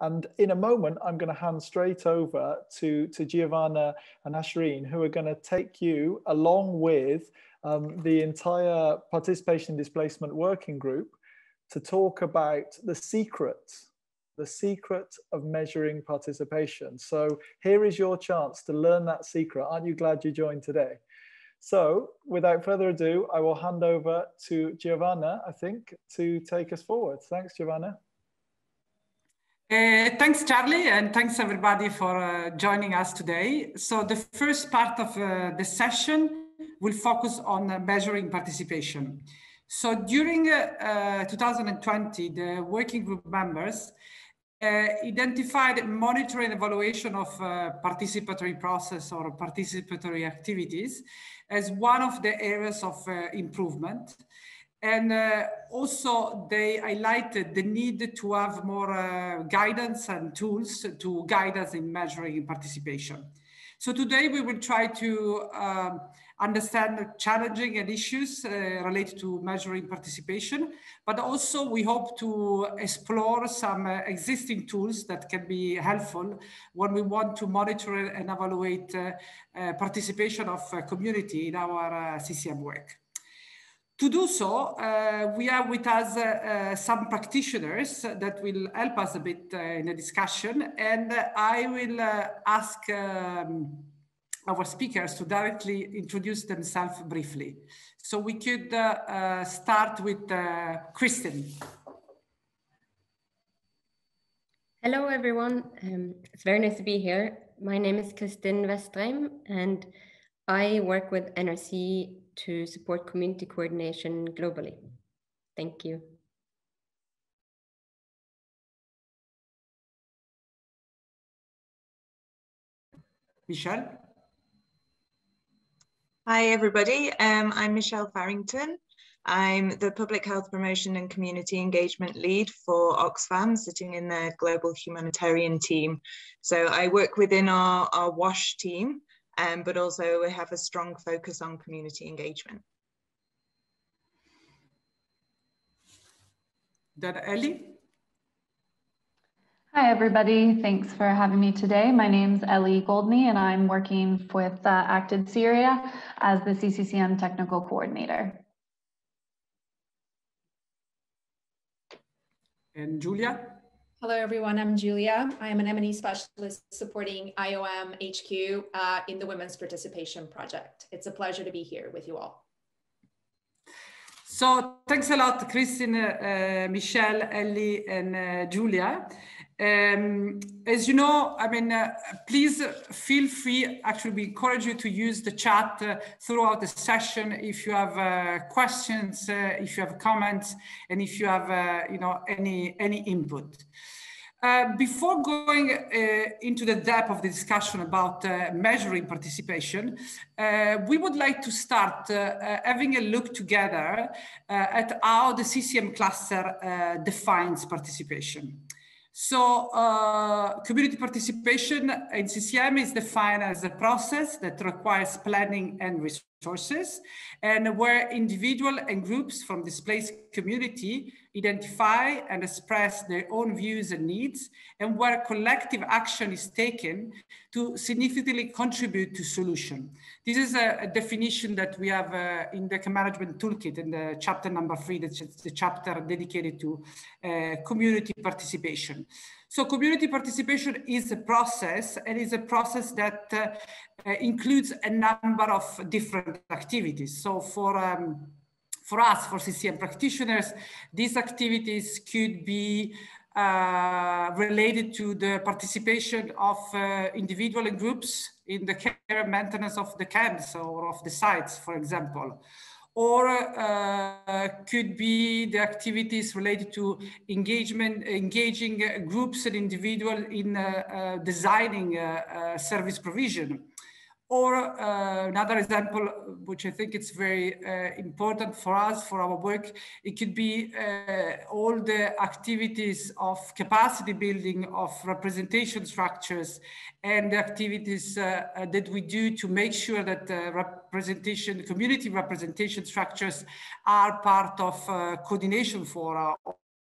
And in a moment, I'm going to hand straight over to, to Giovanna and Ashreen, who are going to take you along with um, the entire participation displacement working group to talk about the secret, the secret of measuring participation. So here is your chance to learn that secret. Aren't you glad you joined today? So without further ado, I will hand over to Giovanna, I think, to take us forward. Thanks, Giovanna. Uh, thanks, Charlie, and thanks everybody for uh, joining us today. So the first part of uh, the session will focus on uh, measuring participation. So during uh, 2020, the working group members uh, identified monitoring and evaluation of uh, participatory process or participatory activities as one of the areas of uh, improvement. And uh, also they highlighted the need to have more uh, guidance and tools to guide us in measuring participation. So today we will try to um, understand challenging and issues uh, related to measuring participation, but also we hope to explore some uh, existing tools that can be helpful when we want to monitor and evaluate uh, uh participation of community in our uh, CCM work. To do so, uh, we have with us uh, uh, some practitioners that will help us a bit in the discussion. And I will ask um, our speakers to directly introduce themselves briefly. So we could uh, uh, start with uh, Kristen. Hello, everyone. Um, it's very nice to be here. My name is Kristin Westreim, and I work with NRC to support community coordination globally. Thank you. Michelle? Hi, everybody. Um, I'm Michelle Farrington. I'm the Public Health Promotion and Community Engagement Lead for Oxfam, sitting in the Global Humanitarian Team. So I work within our, our WASH team, um, but also we have a strong focus on community engagement. That Ellie? Hi, everybody. Thanks for having me today. My name is Ellie Goldney, and I'm working with uh, ACTED Syria as the CCCM Technical Coordinator. And Julia? Hello, everyone. I'm Julia. I am an M&E specialist supporting IOM HQ uh, in the Women's Participation Project. It's a pleasure to be here with you all. So thanks a lot, Christine, uh, Michelle, Ellie, and uh, Julia. Um, as you know, I mean, uh, please feel free. Actually, we encourage you to use the chat uh, throughout the session if you have uh, questions, uh, if you have comments, and if you have, uh, you know, any any input. Uh, before going into the depth of the discussion about measuring participation, we would like to start having a look together at how the CCM cluster defines participation. So uh, community participation in CCM is defined as a process that requires planning and resources and where individual and groups from displaced community identify and express their own views and needs, and where collective action is taken to significantly contribute to solution. This is a, a definition that we have uh, in the management toolkit in the chapter number three, that's the chapter dedicated to uh, community participation. So community participation is a process and is a process that uh, uh includes a number of different activities. So for um, for us, for CCM practitioners, these activities could be uh, related to the participation of uh, individual and groups in the care and maintenance of the camps or of the sites, for example. Or uh, could be the activities related to engagement, engaging groups and individuals in uh, uh, designing uh, service provision or uh, another example, which I think it's very uh, important for us, for our work, it could be uh, all the activities of capacity building of representation structures and the activities uh, uh, that we do to make sure that representation, community representation structures are part of uh, coordination fora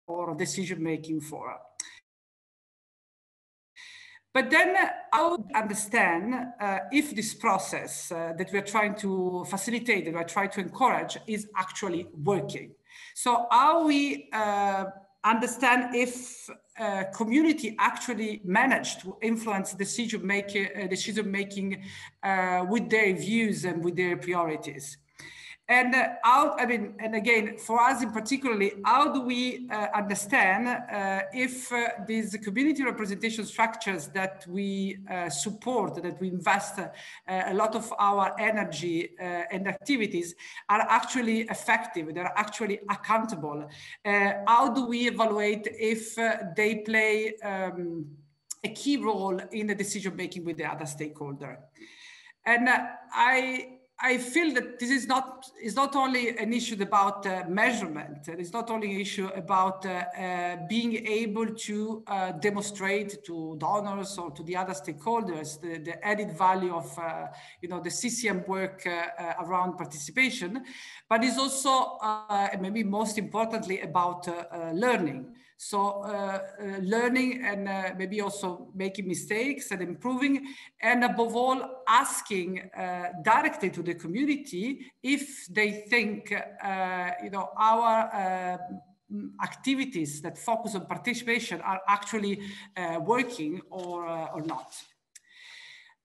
or decision-making for But then I would understand uh, if this process uh, that we're trying to facilitate, that we're trying to encourage, is actually working. So how we uh, understand if uh, community actually managed to influence decision making, uh, decision making uh, with their views and with their priorities. And uh, how, I mean, and again, for us in particularly, how do we uh, understand uh, if uh, these community representation structures that we uh, support, that we invest uh, a lot of our energy and activities are actually effective, they're actually accountable? how do we evaluate if they play um, a key role in the decision making with the other stakeholder? And I I feel that this is not is not only an issue about uh, measurement. It's not only an issue about uh, uh, being able to uh, demonstrate to donors or to the other stakeholders the, the added value of uh, you know the CCM work uh, around participation, but it's also maybe most importantly about learning. So uh, uh, learning and uh, maybe also making mistakes and improving, and above all, asking directly to the community if they think, you know, our activities that focus on participation are actually working or, or not.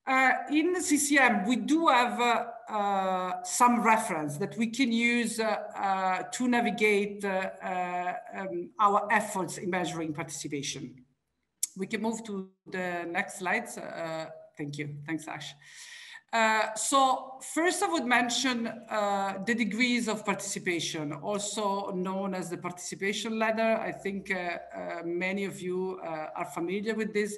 Uh, in the CCM, we do have uh, uh, some reference that we can use uh, uh, to navigate uh, um, our efforts in measuring participation. We can move to the next slides. thank you. Thanks, Ash. so first I would mention the degrees of participation, also known as the participation ladder. I think many of you are familiar with this.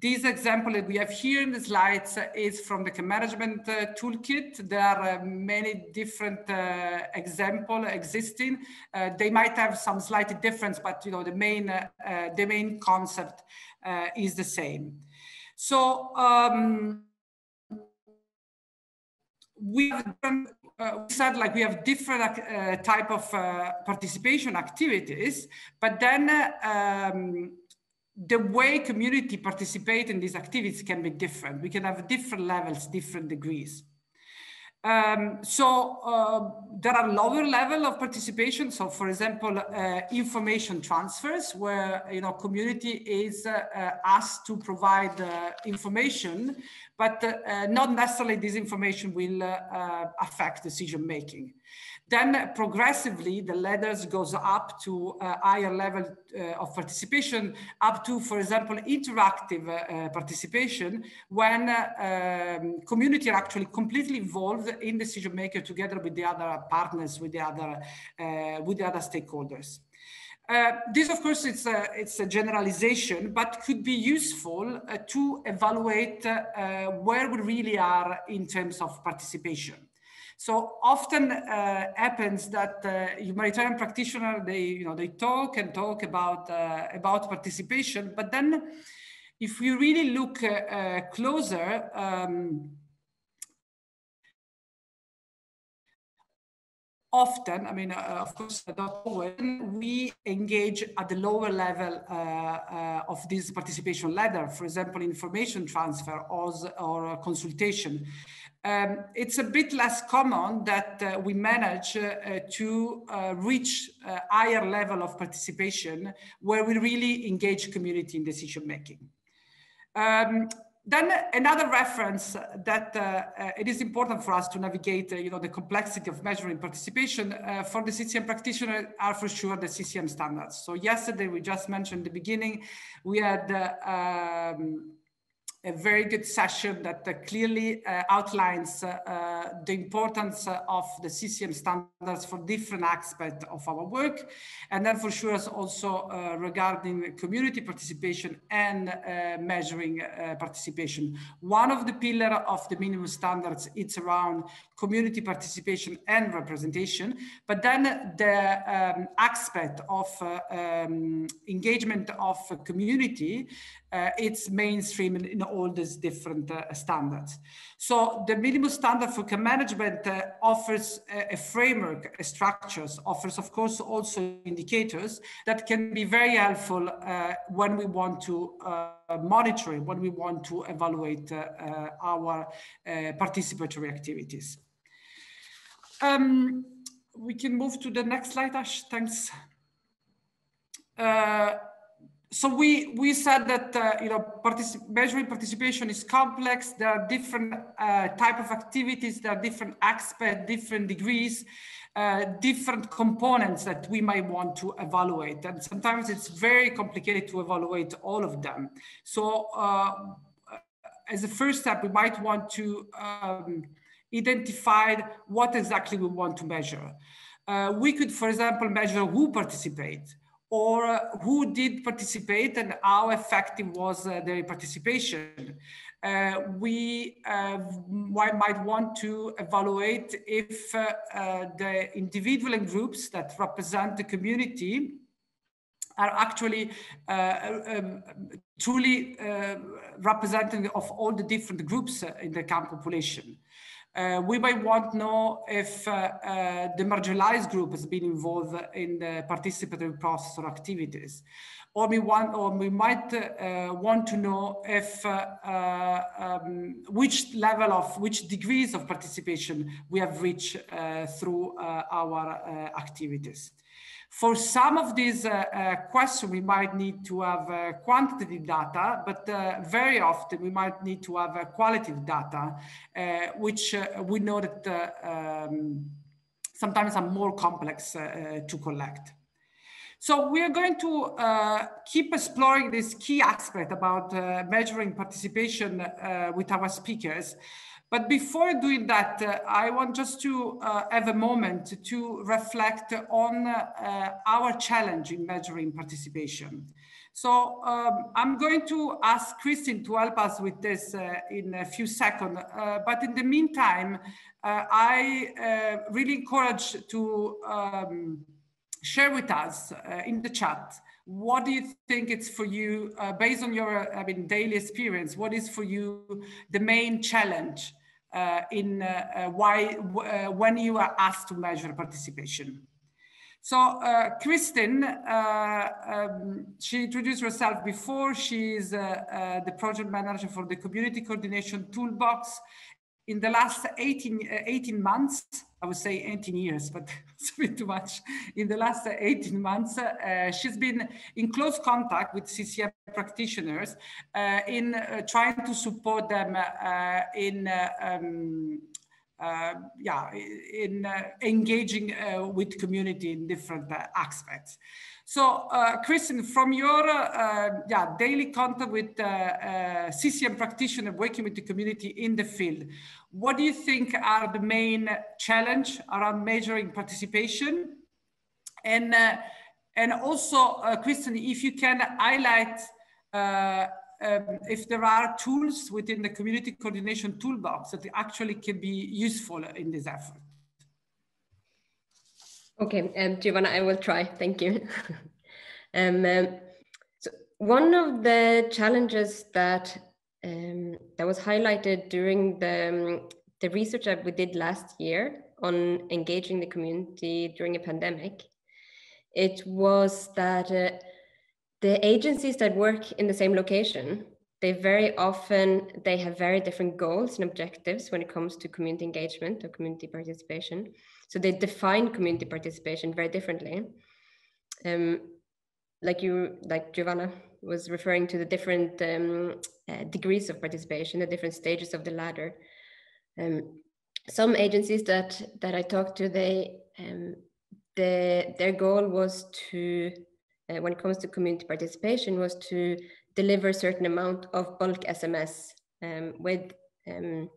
This example that we have here in the slides is from the management uh, toolkit. There are uh, many different uh, examples existing. Uh, they might have some slight difference, but you know the main uh, uh, the main concept is the same. So um, we have uh, we said like we have different uh, type of uh, participation activities, but then um, the way community participate in these activities can be different. We can have different levels, different degrees. Um, so uh, there are lower level of participation. So for example, uh, information transfers where, you know, community is uh, asked to provide uh, information, but uh, not necessarily this information will uh, affect decision making. Then progressively, the ladders goes up to a higher level uh, of participation, up to, for example, interactive uh, participation, when uh, um, community are actually completely involved in decision maker together with the other partners, with the other, uh, with the other stakeholders. Uh, this, of course, it's a, it's a generalization, but could be useful uh, to evaluate uh, where we really are in terms of participation. So often uh, happens that uh, humanitarian practitioner they you know they talk and talk about uh, about participation, but then if we really look uh, uh, closer. Um, often, I mean, uh, of course, not always, we engage at the lower level uh, uh, of this participation ladder, for example, information transfer or, or consultation. Um, it's a bit less common that uh, we manage uh, to uh, reach a higher level of participation where we really engage community in decision making. Um, then another reference that uh, uh, it is important for us to navigate, uh, you know, the complexity of measuring participation for the CCM practitioner are for sure the CCM standards. So yesterday we just mentioned the beginning, we had um, a very good session that uh, clearly uh, outlines uh, uh the importance uh, of the CCM standards for different aspects of our work. And then for sure also uh, regarding community participation and measuring participation. One of the pillar of the minimum standards, it's around community participation and representation, but then the um, aspect of um, engagement of community, it's mainstream in, in all these different uh, standards. So the minimum standard for management uh, offers a, a, framework, a structures, offers of course also indicators that can be very helpful uh, when we want to uh, monitor, when we want to evaluate uh, uh, our participatory activities. Um, we can move to the next slide, Ash, thanks. So we we said that uh, you know particip measuring participation is complex. There are different uh, type of activities. There are different aspects, different degrees, uh, different components that we might want to evaluate, and sometimes it's very complicated to evaluate all of them. So uh, as a first step, we might want to um, identify what exactly we want to measure. Uh, we could, for example, measure who participate or who did participate and how effective was uh, their participation. Uh, we uh, might want to evaluate if uh, uh, the individual and groups that represent the community are actually uh, um, truly representing of all the different groups in the camp population. Uh, we might want to know if uh, uh, the marginalized group has been involved in the participatory process or activities. Or we, want, or we might uh, want to know if uh, uh, um, which level of, which degrees of participation we have reached through our activities. For some of these uh, uh, questions, we might need to have uh, quantitative data, but uh, very often we might need to have uh, qualitative data, uh, which we know that um, sometimes are more complex to collect. So we are going to keep exploring this key aspect about measuring participation with our speakers. But before doing that, uh, I want just to uh, have a moment to reflect on uh, our challenge in measuring participation. So um, I'm going to ask Christine to help us with this uh, in a few seconds. Uh, but in the meantime, uh, I really encourage to um, share with us in the chat what do you think it's for you based on your I mean daily experience what is for you the main challenge uh, in uh, uh, why when you are asked to measure participation. So uh, Kristen, uh, um, she introduced herself before. She's uh, the project manager for the Community Coordination Toolbox in the last 18, uh, 18 months, I would say 18 years, but it's a bit too much. In the last 18 months, uh, she's been in close contact with CCM practitioners uh, in trying to support them in um, uh, yeah, in uh, engaging uh, with community in different aspects. So, uh, Kristen, from your uh, yeah, daily contact with uh, CCM practitioner working with the community in the field, what do you think are the main challenge around measuring participation? And, and also, Kristen, if you can highlight um, if there are tools within the community coordination toolbox that actually can be useful in this effort. Okay, um, Giovanna, I will try. Thank you. um, um, so one of the challenges that um, that was highlighted during the um, the research that we did last year on engaging the community during a pandemic, it was that uh, the agencies that work in the same location they very often they have very different goals and objectives when it comes to community engagement or community participation so they define community participation very differently um, like you like giovanna was referring to the different um, uh, degrees of participation the different stages of the ladder um, some agencies that that i talked to they um, the, their goal was to uh, when it comes to community participation was to deliver a certain amount of bulk SMS um, with um,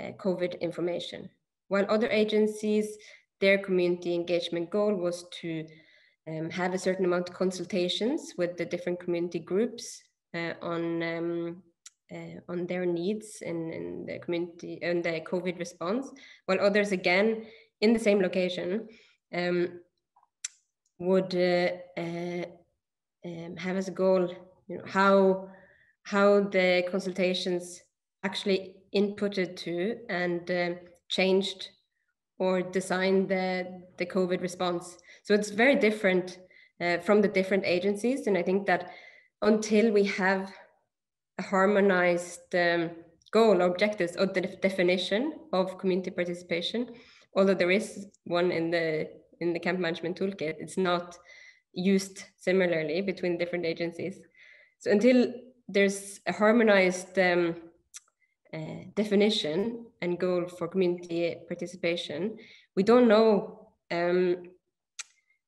uh, COVID information. While other agencies, their community engagement goal was to um, have a certain amount of consultations with the different community groups uh, on um, uh, on their needs in, in the community and the COVID response, while others again in the same location um, would uh, uh, um, have as a goal, you know, how how the consultations actually inputted to and uh, changed or designed the, the COVID response. So it's very different uh, from the different agencies. And I think that until we have a harmonized um, goal or objectives or the definition of community participation, although there is one in the in the camp management toolkit, it's not used similarly between different agencies. So until there's a harmonized um, uh, definition and goal for community participation, we don't know um,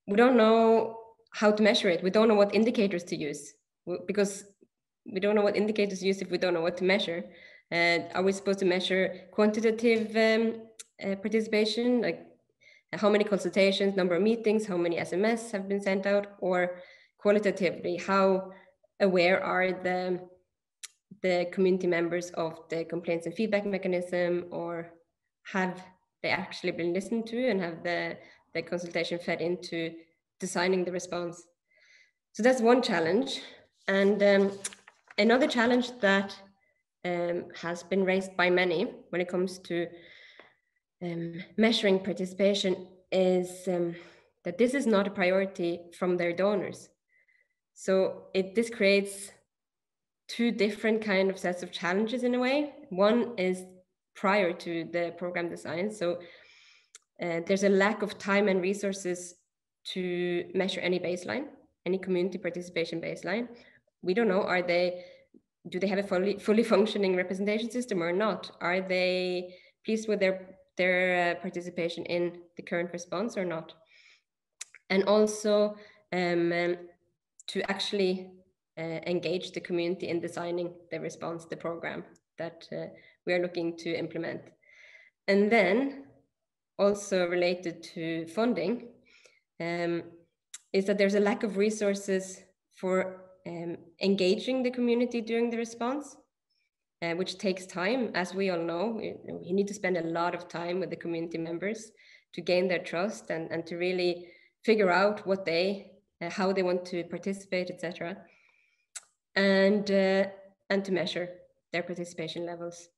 we don't know how to measure it. We don't know what indicators to use because we don't know what indicators to use if we don't know what to measure. And are we supposed to measure quantitative um, uh, participation, like how many consultations, number of meetings, how many SMS have been sent out, or qualitatively, how aware are the the community members of the complaints and feedback mechanism, or have they actually been listened to and have the the consultation fed into designing the response? So that's one challenge, and um, another challenge that um, has been raised by many when it comes to um, measuring participation is um, that this is not a priority from their donors. So it this creates two different kind of sets of challenges in a way. One is prior to the program design. So uh, there's a lack of time and resources to measure any baseline, any community participation baseline. We don't know, are they do they have a fully fully functioning representation system or not? Are they pleased with their their uh, participation in the current response or not? And also um, to actually uh, engage the community in designing the response, the program that uh, we are looking to implement. And then also related to funding um, is that there's a lack of resources for um, engaging the community during the response, uh, which takes time. As we all know, we need to spend a lot of time with the community members to gain their trust and, and to really figure out what they, uh, how they want to participate, etc. And, uh, and to measure their participation levels.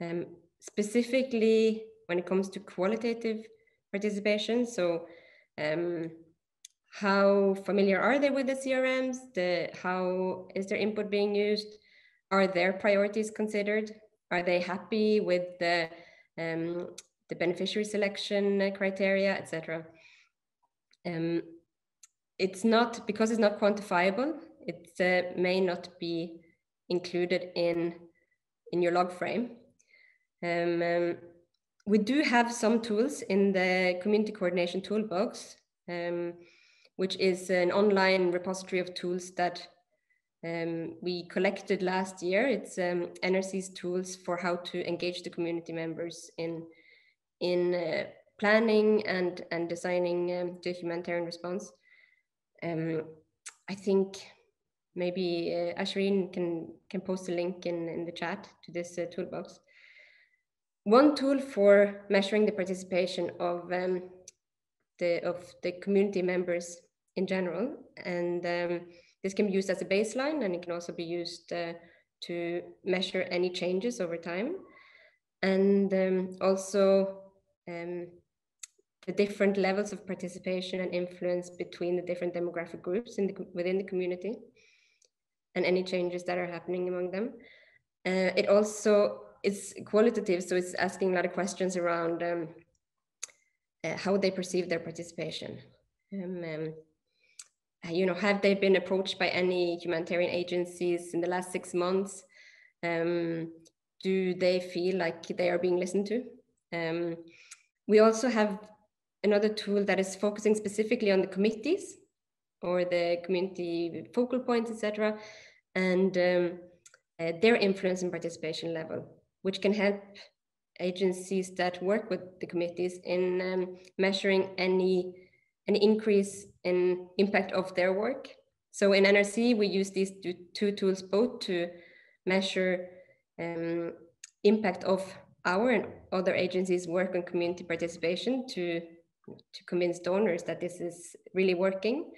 Um, specifically when it comes to qualitative participation, so um, how familiar are they with the CRMs the how is their input being used? Are their priorities considered? Are they happy with the um, the beneficiary selection criteria etc um, it's not because it's not quantifiable it uh, may not be included in in your log frame um, um, we do have some tools in the community coordination toolbox um, which is an online repository of tools that um, we collected last year. It's um, NRC's tools for how to engage the community members in in uh, planning and and designing um, the humanitarian response. I think maybe uh, Ashreen can can post a link in in the chat to this uh, toolbox. One tool for measuring the participation of um, the of the community members in general. And um, this can be used as a baseline and it can also be used uh, to measure any changes over time. And um, also um, the different levels of participation and influence between the different demographic groups the, within the community and any changes that are happening among them. Uh, it also is qualitative, so it's asking a lot of questions around um, uh, how they perceive their participation. Um, um, uh, you know, have they been approached by any humanitarian agencies in the last six months? Um, do they feel like they are being listened to? Um, we also have another tool that is focusing specifically on the committees or the community focal points, etc., and um, uh, their influence and participation level, which can help agencies that work with the committees in um, measuring any an increase in impact of their work. So in NRC, we use these two tools both to measure um, impact of our and other agencies' work on community participation to, to convince donors that this is really working.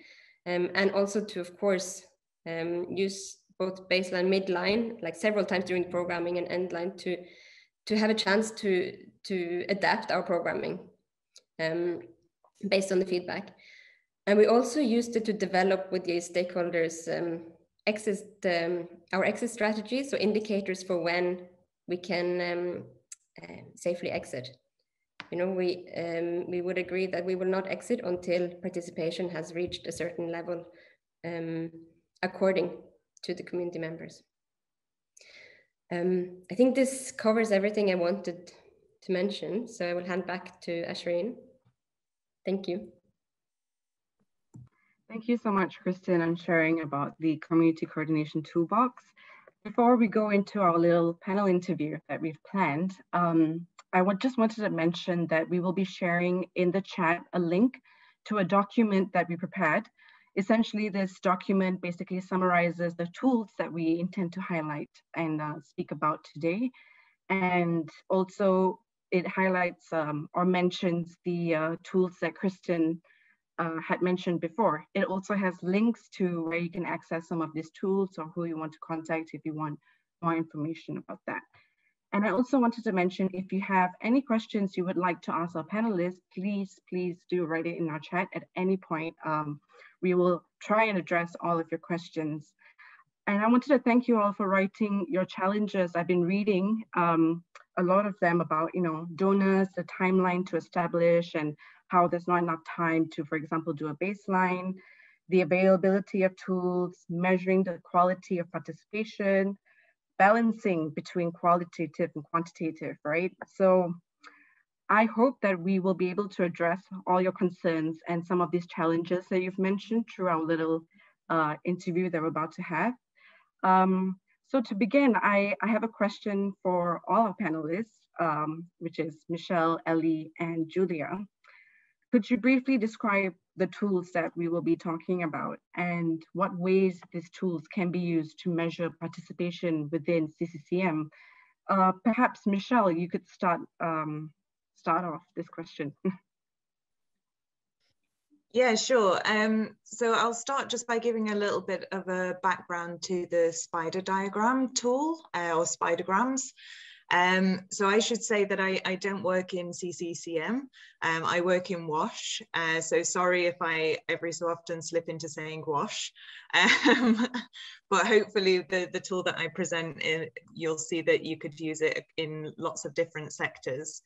Um, and also to, of course, um, use both baseline, midline, like several times during programming and endline to to have a chance to to adapt our programming um, based on the feedback. And we also used it to develop with the stakeholders um, exit um, our exit strategy, so indicators for when we can um, uh, safely exit. You know, we um, we would agree that we will not exit until participation has reached a certain level, um, according to the community members. Um, I think this covers everything I wanted to mention, so I will hand back to Ashreen. Thank you. Thank you so much, Kristen, on sharing about the Community Coordination Toolbox. Before we go into our little panel interview that we've planned, um, I just wanted to mention that we will be sharing in the chat a link to a document that we prepared. Essentially, this document basically summarizes the tools that we intend to highlight and uh, speak about today. And also it highlights um, or mentions the uh, tools that Kristen uh, had mentioned before. It also has links to where you can access some of these tools or who you want to contact if you want more information about that. And I also wanted to mention, if you have any questions you would like to ask our panelists, please, please do write it in our chat at any point. Um, we will try and address all of your questions. And I wanted to thank you all for writing your challenges. I've been reading um, a lot of them about, you know, donors, the timeline to establish and how there's not enough time to, for example, do a baseline, the availability of tools, measuring the quality of participation, balancing between qualitative and quantitative, right? So I hope that we will be able to address all your concerns and some of these challenges that you've mentioned through our little uh, interview that we're about to have. Um, so to begin, I, I have a question for all our panelists, um, which is Michelle, Ellie, and Julia. Could you briefly describe the tools that we will be talking about and what ways these tools can be used to measure participation within CCCM? Uh, perhaps Michelle, you could start um, start off this question. Yeah, sure. Um, so I'll start just by giving a little bit of a background to the spider diagram tool uh, or spidergrams. Um, so I should say that I, I don't work in CCCM. Um, I work in WASH. Uh, so sorry if I every so often slip into saying WASH. Um, but hopefully the, the tool that I present, uh, you'll see that you could use it in lots of different sectors.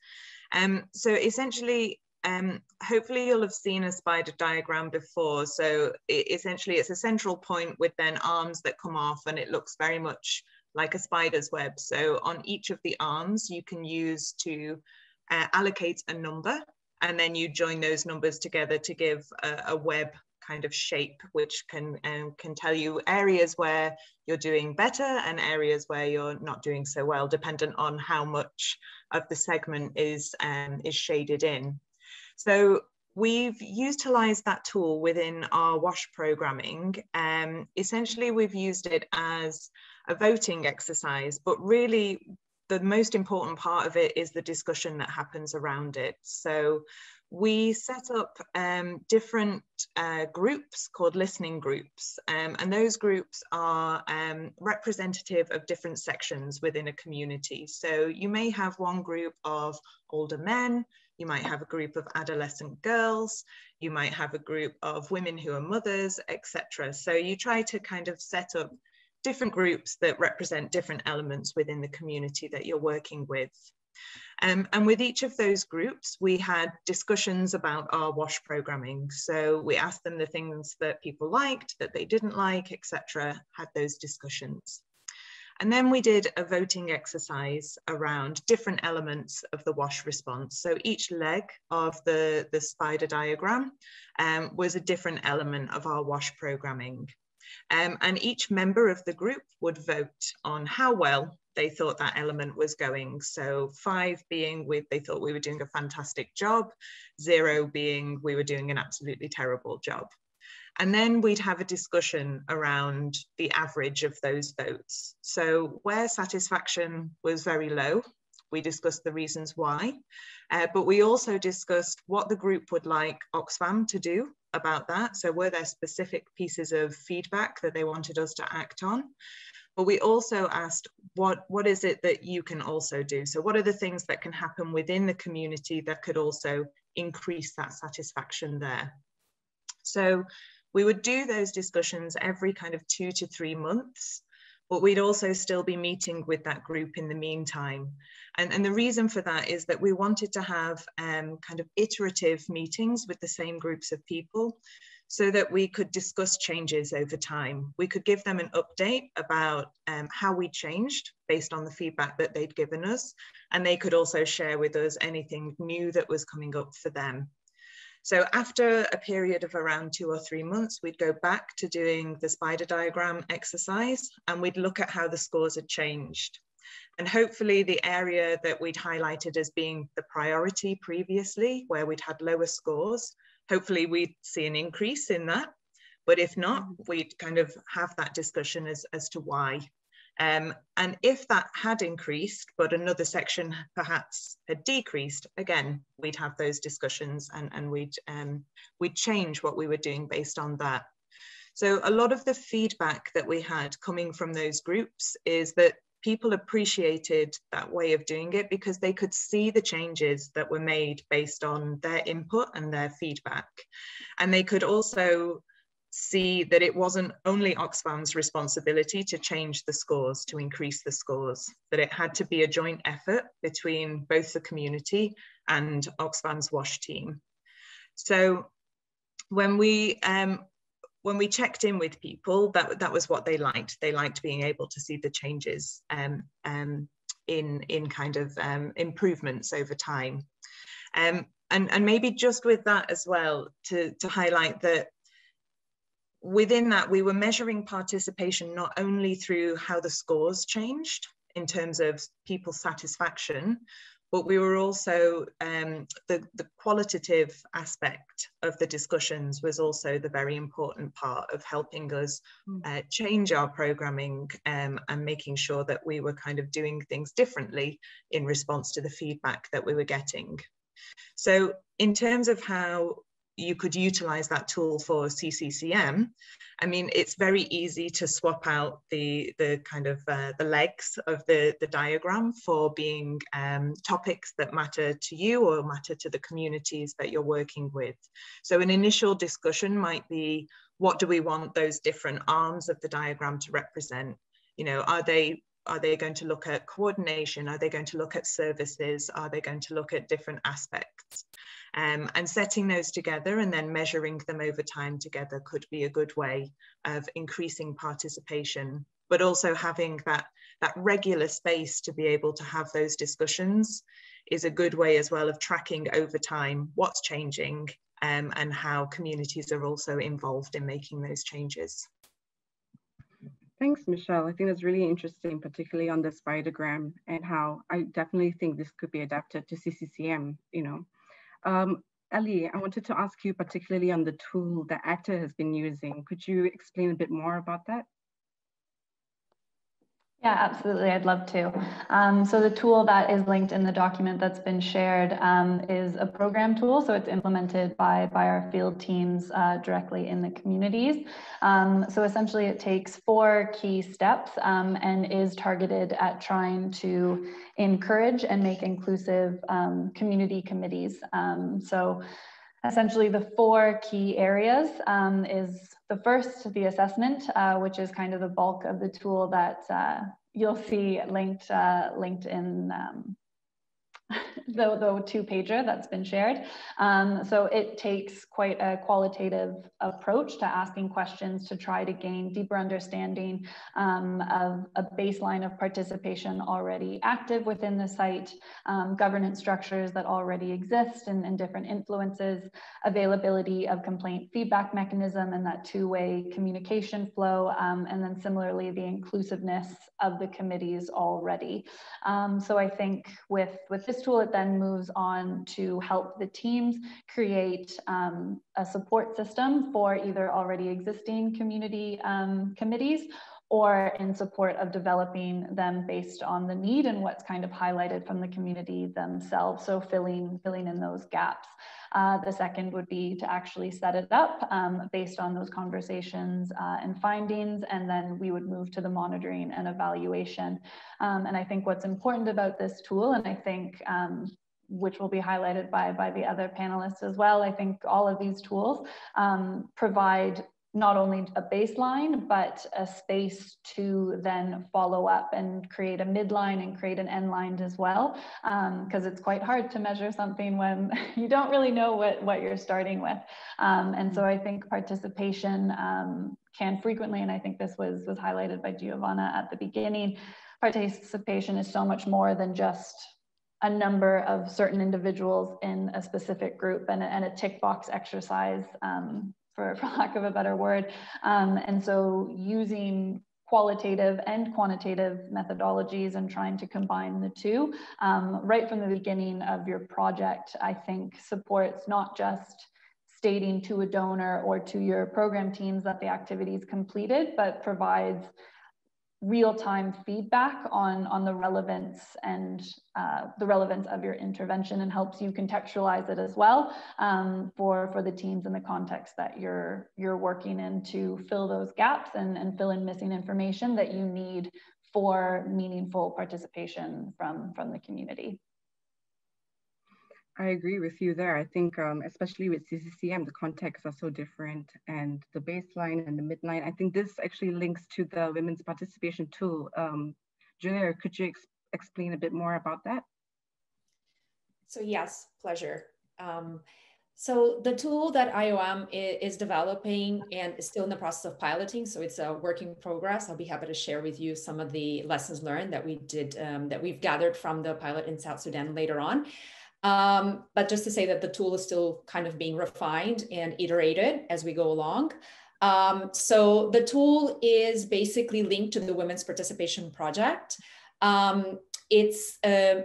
Um, so essentially, um, hopefully you'll have seen a spider diagram before. So it, essentially it's a central point with then arms that come off and it looks very much like a spider's web. So on each of the arms, you can use to uh, allocate a number and then you join those numbers together to give a, a web kind of shape, which can um, can tell you areas where you're doing better and areas where you're not doing so well, dependent on how much of the segment is um, is shaded in. So we've utilized that tool within our WASH programming. Um, essentially, we've used it as a voting exercise, but really the most important part of it is the discussion that happens around it. So we set up um, different uh, groups called listening groups, um, and those groups are um, representative of different sections within a community. So you may have one group of older men, you might have a group of adolescent girls, you might have a group of women who are mothers, etc. So you try to kind of set up different groups that represent different elements within the community that you're working with. Um, and with each of those groups, we had discussions about our WASH programming. So we asked them the things that people liked, that they didn't like, etc. had those discussions. And then we did a voting exercise around different elements of the WASH response. So each leg of the, the spider diagram um, was a different element of our WASH programming. Um, and each member of the group would vote on how well they thought that element was going. So five being with they thought we were doing a fantastic job, zero being we were doing an absolutely terrible job. And then we'd have a discussion around the average of those votes. So where satisfaction was very low, we discussed the reasons why, uh, but we also discussed what the group would like Oxfam to do about that. So were there specific pieces of feedback that they wanted us to act on? But we also asked, what, what is it that you can also do? So what are the things that can happen within the community that could also increase that satisfaction there? So we would do those discussions every kind of two to three months but we'd also still be meeting with that group in the meantime. And, and the reason for that is that we wanted to have um, kind of iterative meetings with the same groups of people so that we could discuss changes over time. We could give them an update about um, how we changed based on the feedback that they'd given us, and they could also share with us anything new that was coming up for them. So after a period of around two or three months, we'd go back to doing the spider diagram exercise and we'd look at how the scores had changed. And hopefully the area that we'd highlighted as being the priority previously, where we'd had lower scores, hopefully we'd see an increase in that. But if not, mm-hmm. we'd kind of have that discussion as, as to why. Um, and if that had increased, but another section perhaps had decreased, again, we'd have those discussions and, and we'd, um, we'd change what we were doing based on that. So a lot of the feedback that we had coming from those groups is that people appreciated that way of doing it because they could see the changes that were made based on their input and their feedback. And they could also see that it wasn't only Oxfam's responsibility to change the scores, to increase the scores, that it had to be a joint effort between both the community and Oxfam's WASH team. So when we um, when we checked in with people, that, that was what they liked. They liked being able to see the changes um, um, in, in kind of um, improvements over time. Um, and, and maybe just with that as well, to, to highlight that within that, we were measuring participation not only through how the scores changed in terms of people's satisfaction, but we were also, um, the, the qualitative aspect of the discussions was also the very important part of helping us hmm. uh, change our programming um, and making sure that we were kind of doing things differently in response to the feedback that we were getting. So in terms of how you could utilize that tool for CCCM. I mean, it's very easy to swap out the, the kind of uh, the legs of the, the diagram for being um, topics that matter to you or matter to the communities that you're working with. So an initial discussion might be, what do we want those different arms of the diagram to represent? You know, are they are they going to look at coordination? Are they going to look at services? Are they going to look at different aspects? Um, and setting those together and then measuring them over time together could be a good way of increasing participation, but also having that, that regular space to be able to have those discussions is a good way as well of tracking over time what's changing um, and how communities are also involved in making those changes. Thanks, Michelle. I think that's really interesting, particularly on the spidergram and how I definitely think this could be adapted to CCCM, you know. Um, Ellie, I wanted to ask you particularly on the tool that ACTED has been using. Could you explain a bit more about that? Yeah, absolutely. I'd love to. Um, so the tool that is linked in the document that's been shared um, is a program tool. So it's implemented by, by our field teams uh, directly in the communities. Um, so essentially it takes four key steps um, and is targeted at trying to encourage and make inclusive um, community committees. Um, so essentially the four key areas is the first, the assessment, uh, which is kind of the bulk of the tool that uh, you'll see linked, uh, linked in um, the, the two pager that's been shared. Um, so it takes quite a qualitative approach to asking questions to try to gain deeper understanding um, of a baseline of participation already active within the site, um, governance structures that already exist and, and, different influences, availability of complaint feedback mechanism and that two-way communication flow, um, and then similarly the inclusiveness of the committees already. Um, so I think with, with this tool, it then moves on to help the teams create um, a support system for either already existing community um, committees or in support of developing them based on the need and what's kind of highlighted from the community themselves. So filling, filling in those gaps. Uh, the second would be to actually set it up um, based on those conversations uh, and findings, and then we would move to the monitoring and evaluation. Um, and I think what's important about this tool, and I think um, which will be highlighted by, by the other panelists as well. I think all of these tools um, provide not only a baseline, but a space to then follow up and create a midline and create an end line as well. Because um, it's quite hard to measure something when you don't really know what, what you're starting with. Um, and so I think participation um, can frequently, and I think this was, was highlighted by Giovanna at the beginning, participation is so much more than just a number of certain individuals in a specific group and a, and a tick box exercise um, for, for lack of a better word. Um, and so using qualitative and quantitative methodologies and trying to combine the two um, right from the beginning of your project, I think supports not just stating to a donor or to your program teams that the activity is completed, but provides real-time feedback on, on the relevance and uh, the relevance of your intervention and helps you contextualize it as well um, for, for the teams and the context that you're, you're working in to fill those gaps and, and fill in missing information that you need for meaningful participation from, from the community. I agree with you there. I think, um, especially with CCCM, the contexts are so different and the baseline and the midline. I think this actually links to the women's participation tool. Um, Julia, could you ex explain a bit more about that? So yes, pleasure. Um, so the tool that IOM is developing and is still in the process of piloting, so it's a work in progress. I'll be happy to share with you some of the lessons learned that we did, um, that we've gathered from the pilot in South Sudan later on. Um, but just to say that the tool is still kind of being refined and iterated as we go along. Um, so the tool is basically linked to the Women's Participation Project. Um, it's uh,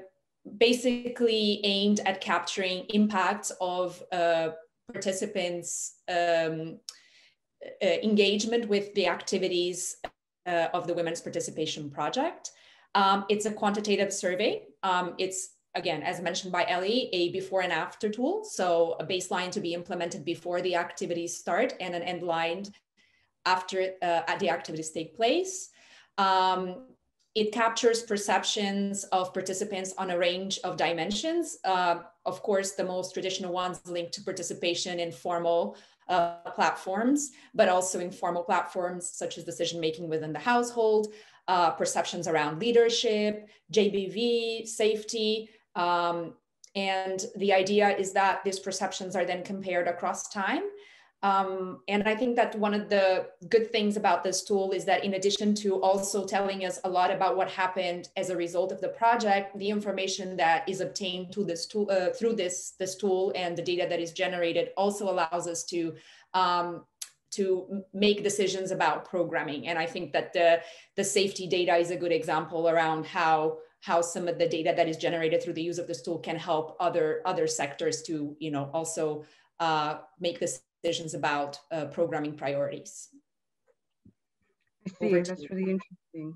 basically aimed at capturing impacts of uh, participants' um, uh, engagement with the activities uh, of the Women's Participation Project. Um, it's a quantitative survey. Um, it's again, as mentioned by Ellie, a before and after tool. So a baseline to be implemented before the activities start and an end line after uh, the activities take place. Um, it captures perceptions of participants on a range of dimensions. Uh, of course, the most traditional ones linked to participation in formal uh, platforms, but also informal platforms such as decision making within the household, uh, perceptions around leadership, GBV, safety, um, and the idea is that these perceptions are then compared across time. Um, and I think that one of the good things about this tool is that in addition to also telling us a lot about what happened as a result of the project, the information that is obtained to this tool, uh, through this, this tool and the data that is generated also allows us to um, to make decisions about programming. And I think that the, the safety data is a good example around how how some of the data that is generated through the use of this tool can help other other sectors to you know also uh, make decisions about uh, programming priorities. I see. Over That's really interesting.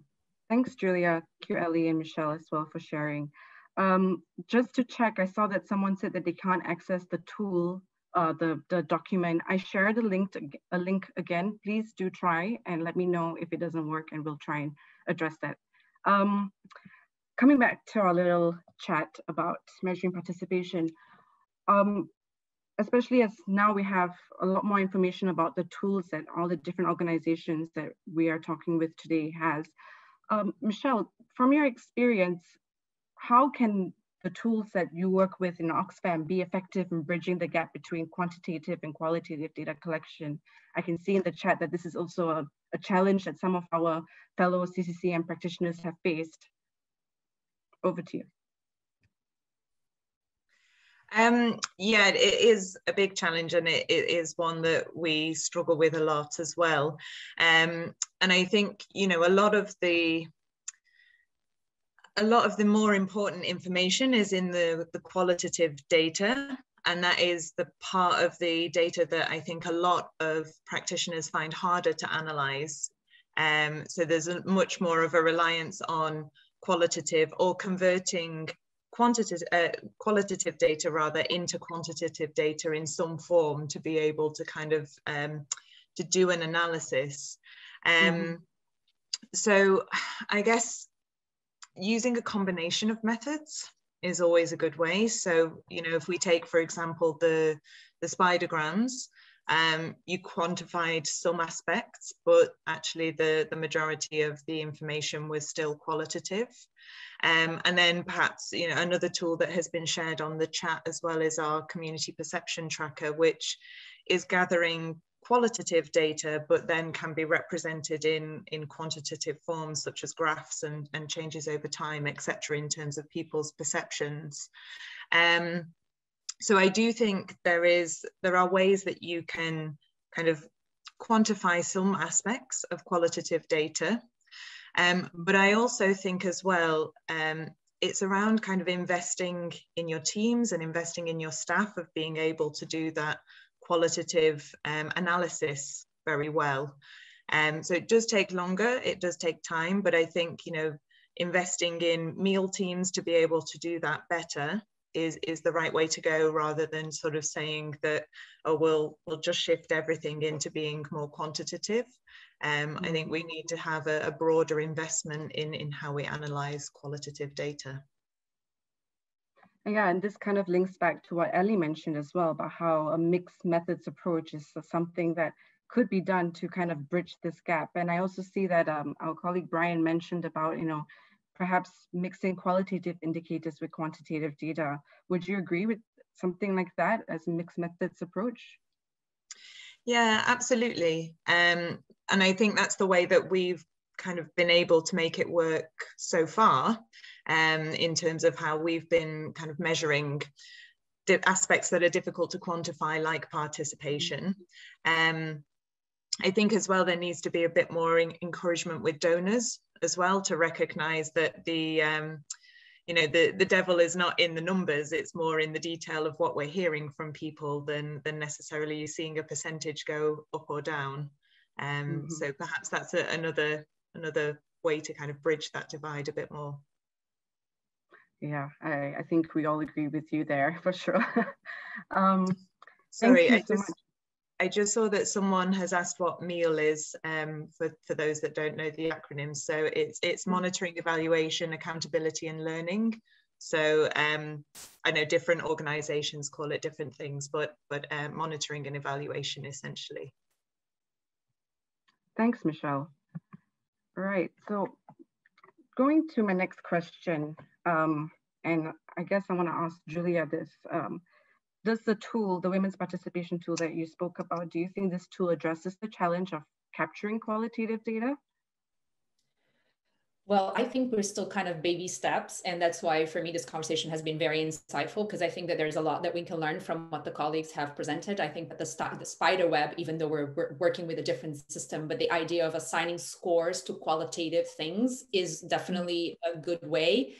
Thanks, Julia, Q, Ellie, and Michelle as well for sharing. Um, just to check, I saw that someone said that they can't access the tool, uh, the, the document. I shared a link, to, a link again. Please do try and let me know if it doesn't work and we'll try and address that. Um, coming back to our little chat about measuring participation, um, especially as now we have a lot more information about the tools that all the different organizations that we are talking with today has. Um, Michelle, from your experience, how can the tools that you work with in Oxfam be effective in bridging the gap between quantitative and qualitative data collection? I can see in the chat that this is also a, a challenge that some of our fellow CCCM practitioners have faced over to you. Um, yeah, it is a big challenge and it, it is one that we struggle with a lot as well. Um, and I think, you know, a lot of the a lot of the more important information is in the, the qualitative data and that is the part of the data that I think a lot of practitioners find harder to analyze Um, so there's a, much more of a reliance on qualitative or converting quantitative, uh, qualitative data rather into quantitative data in some form to be able to kind of um, to do an analysis. Um, mm-hmm. So I guess using a combination of methods is always a good way. So, you know, if we take, for example, the, the spidergrams, um, you quantified some aspects, but actually the, the majority of the information was still qualitative. Um, and then perhaps, you know, another tool that has been shared on the chat as well is our community perception tracker, which is gathering qualitative data, but then can be represented in, in quantitative forms such as graphs and, and changes over time, etc., in terms of people's perceptions. Um, so I do think there is there are ways that you can kind of quantify some aspects of qualitative data. Um, but I also think as well, um, it's around kind of investing in your teams and investing in your staff of being able to do that qualitative um, analysis very well. Um, so it does take longer, it does take time, but I think, you know, investing in MEAL teams to be able to do that better is, is the right way to go rather than sort of saying that, oh, we'll, we'll just shift everything into being more quantitative. Um, I think we need to have a, a broader investment in, in how we analyze qualitative data. Yeah, and this kind of links back to what Ellie mentioned as well about how a mixed methods approach is something that could be done to kind of bridge this gap. And I also see that um, our colleague Brian mentioned about, you know, perhaps mixing qualitative indicators with quantitative data. Would you agree with something like that as a mixed methods approach? Yeah, absolutely. Um, and I think that's the way that we've kind of been able to make it work so far um, in terms of how we've been kind of measuring the aspects that are difficult to quantify like participation. Um, I think as well there needs to be a bit more encouragement with donors as well to recognize that the um, you know the the devil is not in the numbers it's more in the detail of what we're hearing from people than than necessarily seeing a percentage go up or down um, mm -hmm. so perhaps that's a, another another way to kind of bridge that divide a bit more. Yeah, I, I think we all agree with you there for sure. um, Sorry, I, so just, I just saw that someone has asked what MEAL is um, for, for those that don't know the acronyms. So it's, it's mm. monitoring, evaluation, accountability and learning. So um, I know different organizations call it different things, but, but uh, monitoring and evaluation essentially. Thanks, Michelle. Right. So going to my next question, um, and I guess I want to ask Julia this. Um, does the tool, the women's participation tool that you spoke about, do you think this tool addresses the challenge of capturing qualitative data? Well, I think we're still kind of baby steps. And that's why for me, this conversation has been very insightful because I think that there's a lot that we can learn from what the colleagues have presented. I think that the, the spider web, even though we're, we're working with a different system, but the idea of assigning scores to qualitative things is definitely a good way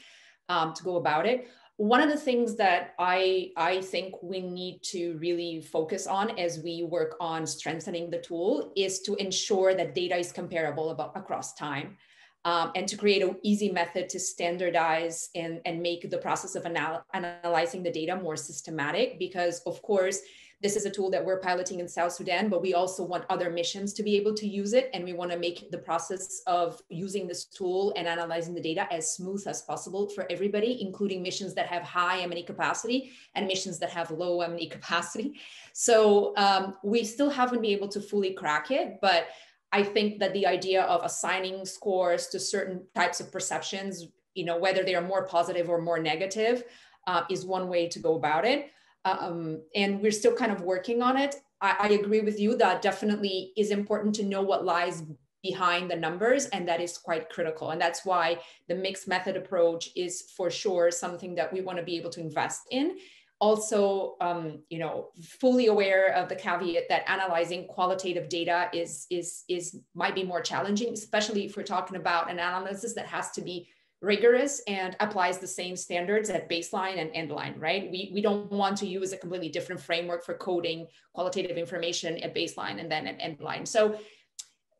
um, to go about it. One of the things that I, I think we need to really focus on as we work on strengthening the tool is to ensure that data is comparable about, across time um, and to create an easy method to standardize and, and make the process of anal analyzing the data more systematic because of course this is a tool that we're piloting in South Sudan, but we also want other missions to be able to use it. And we want to make the process of using this tool and analyzing the data as smooth as possible for everybody, including missions that have high M&E capacity and missions that have low M&E capacity. So um, we still haven't been able to fully crack it, but I think that the idea of assigning scores to certain types of perceptions, you know, whether they are more positive or more negative, uh, is one way to go about it. Um, and we're still kind of working on it. I, I agree with you that definitely is important to know what lies behind the numbers and that is quite critical and that's why the mixed method approach is for sure something that we want to be able to invest in also um, you know fully aware of the caveat that analyzing qualitative data is is is might be more challenging especially if we're talking about an analysis that has to be rigorous and applies the same standards at baseline and endline right? We, we don't want to use a completely different framework for coding qualitative information at baseline and then at endline so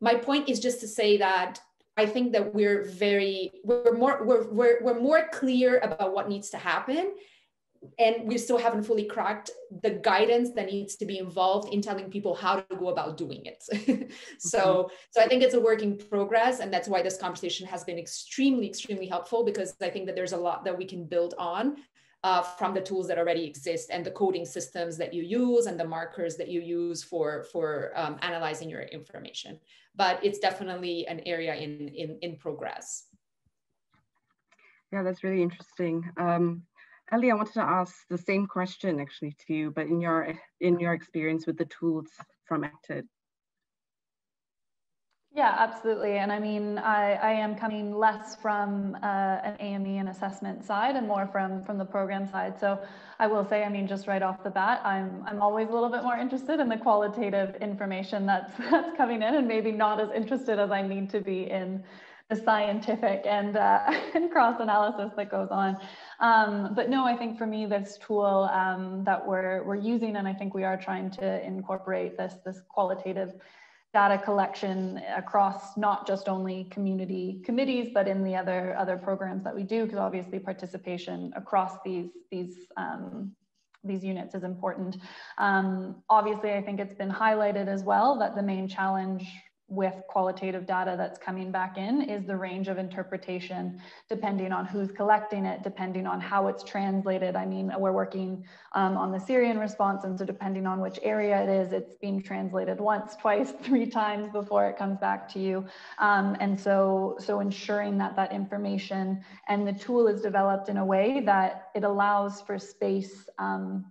my point is just to say that I think that we're very we're more we're, we're, we're more clear about what needs to happen and we still haven't fully cracked the guidance that needs to be involved in telling people how to go about doing it. So so i think it's a work in progress and that's why this conversation has been extremely extremely helpful because i think that there's a lot that we can build on uh, from the tools that already exist and the coding systems that you use and the markers that you use for for um, analyzing your information. But it's definitely an area in in, in progress. Yeah that's really interesting. Um, Ellie, I wanted to ask the same question actually to you, but in your in your experience with the tools from ACTED. Yeah, absolutely. And I mean, I, I am coming less from uh, an M&E and assessment side and more from from the program side. So I will say, I mean, just right off the bat, I'm I'm always a little bit more interested in the qualitative information that's that's coming in, and maybe not as interested as I need to be in the scientific and, uh, and cross analysis that goes on. Um, but no, I think for me, this tool um, that we're, we're using, and I think we are trying to incorporate this, this qualitative data collection across not just only community committees, but in the other, other programs that we do, because obviously participation across these, these um, these units is important. Um, obviously, I think it's been highlighted as well that the main challenge with qualitative data that's coming back in is the range of interpretation depending on who's collecting it, depending on how it's translated. I mean, we're working um, on the Syrian response, and so depending on which area it is, it's being translated once, twice, three times before it comes back to you. Um, and so, so ensuring that that information and the tool is developed in a way that it allows for space um,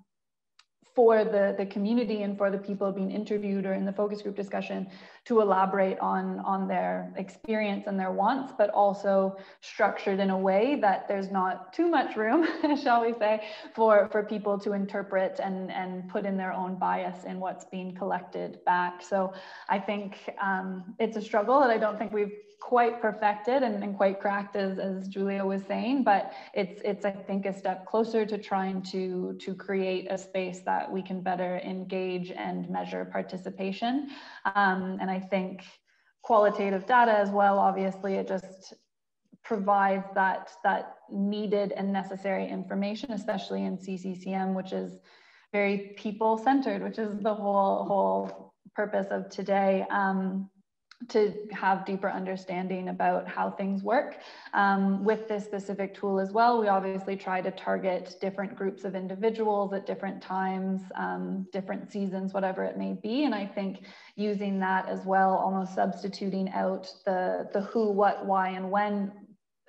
for the, the community and for the people being interviewed or in the focus group discussion to elaborate on, on their experience and their wants, but also structured in a way that there's not too much room, shall we say, for, for people to interpret and, and put in their own bias in what's being collected back. So I think um, it's a struggle that I don't think we've quite perfected and, and, quite cracked as, as Julia was saying, but it's it's I think a step closer to trying to to create a space that we can better engage and measure participation. Um, and I think qualitative data as well, obviously it just provides that that needed and necessary information, especially in CCCM, which is very people centered, which is the whole whole purpose of today. Um, to have deeper understanding about how things work. Um, with this specific tool as well, we obviously try to target different groups of individuals at different times, um, different seasons, whatever it may be. And I think using that as well, almost substituting out the, the who, what, why, and when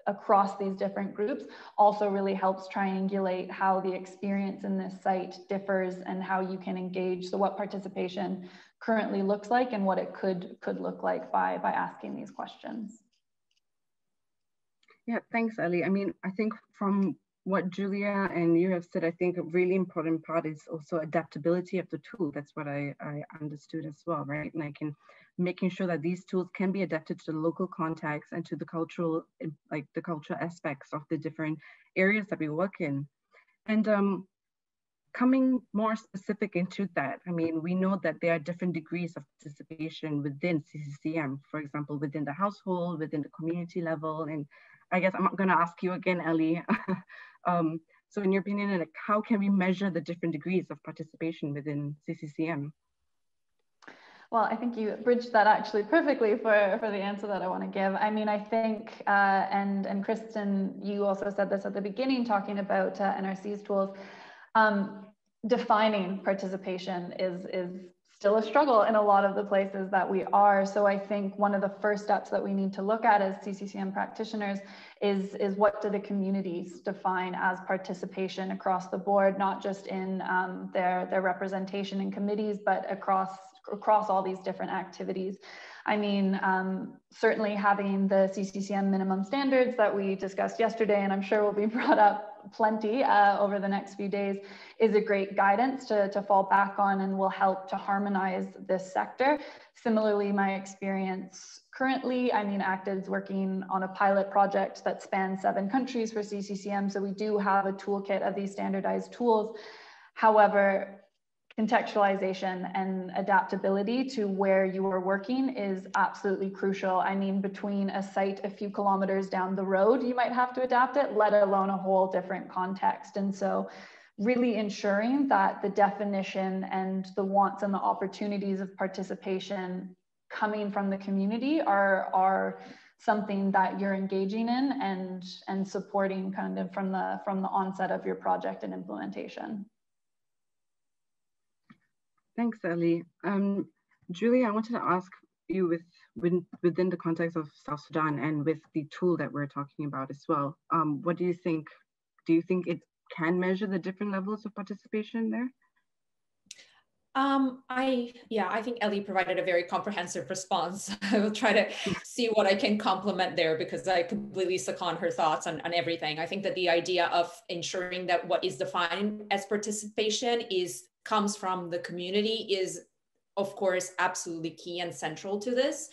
across these different groups also really helps triangulate how the experience in this site differs and how you can engage. So what participation currently looks like and what it could could look like by by asking these questions. Yeah, thanks, Ellie. I mean, I think from what Julia and you have said, I think a really important part is also adaptability of the tool. That's what I, I understood as well, right? Like in making sure that these tools can be adapted to the local context and to the cultural, like the cultural aspects of the different areas that we work in. And um, coming more specific into that, I mean, we know that there are different degrees of participation within CCCM, for example, within the household, within the community level. And I guess I'm not gonna ask you again, Ellie. um, so in your opinion, like, how can we measure the different degrees of participation within CCCM? Well, I think you bridged that actually perfectly for, for the answer that I want to give. I mean, I think, uh, and, and Kristen, you also said this at the beginning, talking about uh, NRC's tools. Um, defining participation is, is still a struggle in a lot of the places that we are. So I think one of the first steps that we need to look at as CCCM practitioners is, is what do the communities define as participation across the board, not just in um, their, their representation in committees, but across, across all these different activities. I mean, um, certainly having the CCCM minimum standards that we discussed yesterday, and I'm sure will be brought up plenty uh, over the next few days is a great guidance to, to fall back on and will help to harmonize this sector. Similarly, my experience currently, I mean, ACTED's working on a pilot project that spans seven countries for CCCM. So we do have a toolkit of these standardized tools. However, contextualization and adaptability to where you are working is absolutely crucial. I mean, between a site a few kilometers down the road, you might have to adapt it, let alone a whole different context. And so really ensuring that the definition and the wants and the opportunities of participation coming from the community are, are something that you're engaging in and, and supporting kind of from the, from the onset of your project and implementation. Thanks, Ellie. Um, Julie, I wanted to ask you with within the context of South Sudan and with the tool that we're talking about as well. Um, what do you think? Do you think it can measure the different levels of participation there? Um, I, yeah, I think Ellie provided a very comprehensive response. I will try to see what I can complement there because I completely second her thoughts on, on everything. I think that the idea of ensuring that what is defined as participation is comes from the community is of course absolutely key and central to this.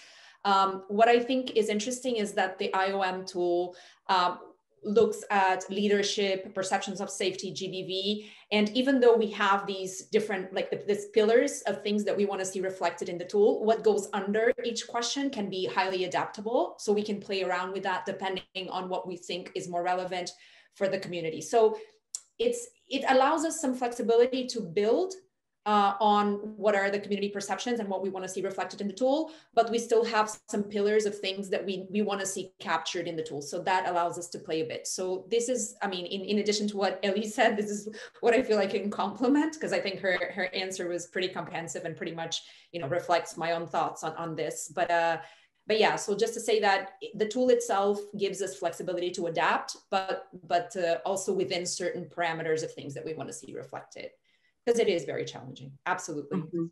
Um, what i think is interesting is that the iom tool um, looks at leadership perceptions of safety gbv and even though we have these different like the, these pillars of things that we want to see reflected in the tool what goes under each question can be highly adaptable so we can play around with that depending on what we think is more relevant for the community. So it's it allows us some flexibility to build uh, on what are the community perceptions and what we want to see reflected in the tool, but we still have some pillars of things that we, we want to see captured in the tool. So that allows us to play a bit. So this is, I mean, in, in addition to what Ellie said, this is what I feel I can complement because I think her, her answer was pretty comprehensive and pretty much, you know, reflects my own thoughts on, on this. But uh, but yeah, so just to say that the tool itself gives us flexibility to adapt, but but uh, also within certain parameters of things that we want to see reflected, because it is very challenging. Absolutely. Mm -hmm.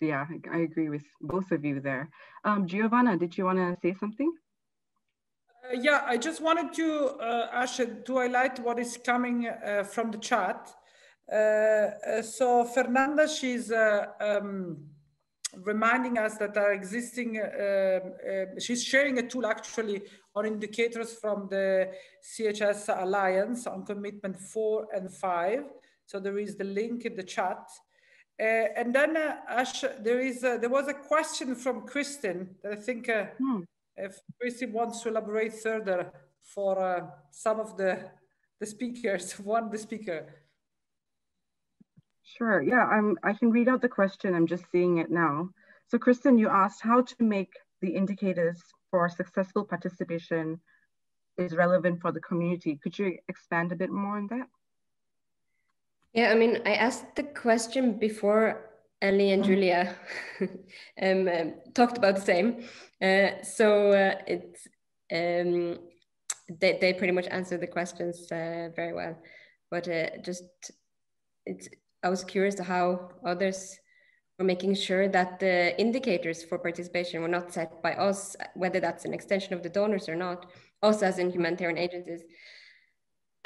Yeah, I agree with both of you there. Um, Giovanna, did you want to say something? Uh, yeah, I just wanted to, uh, Asha, to highlight what is coming uh, from the chat. Uh, uh, so Fernanda, she's uh, um, reminding us that our existing, uh, uh, she's sharing a tool actually on indicators from the CHS Alliance on commitment four and five. So there is the link in the chat. Uh, and then uh, Ash, there is a, there was a question from Kristen that I think uh, hmm. if Kristen wants to elaborate further for uh, some of the the speakers, one the speaker. Sure. Yeah, I'm. I can read out the question. I'm just seeing it now. So, Kristen, you asked how to make the indicators for successful participation is relevant for the community. Could you expand a bit more on that? Yeah, I mean, I asked the question before Ellie and mm. Julia um, um, talked about the same. Uh, so uh, it's um, they, they pretty much answered the questions uh, very well. But uh, just it's I was curious how others were making sure that the indicators for participation were not set by us, whether that's an extension of the donors or not, us as in humanitarian agencies,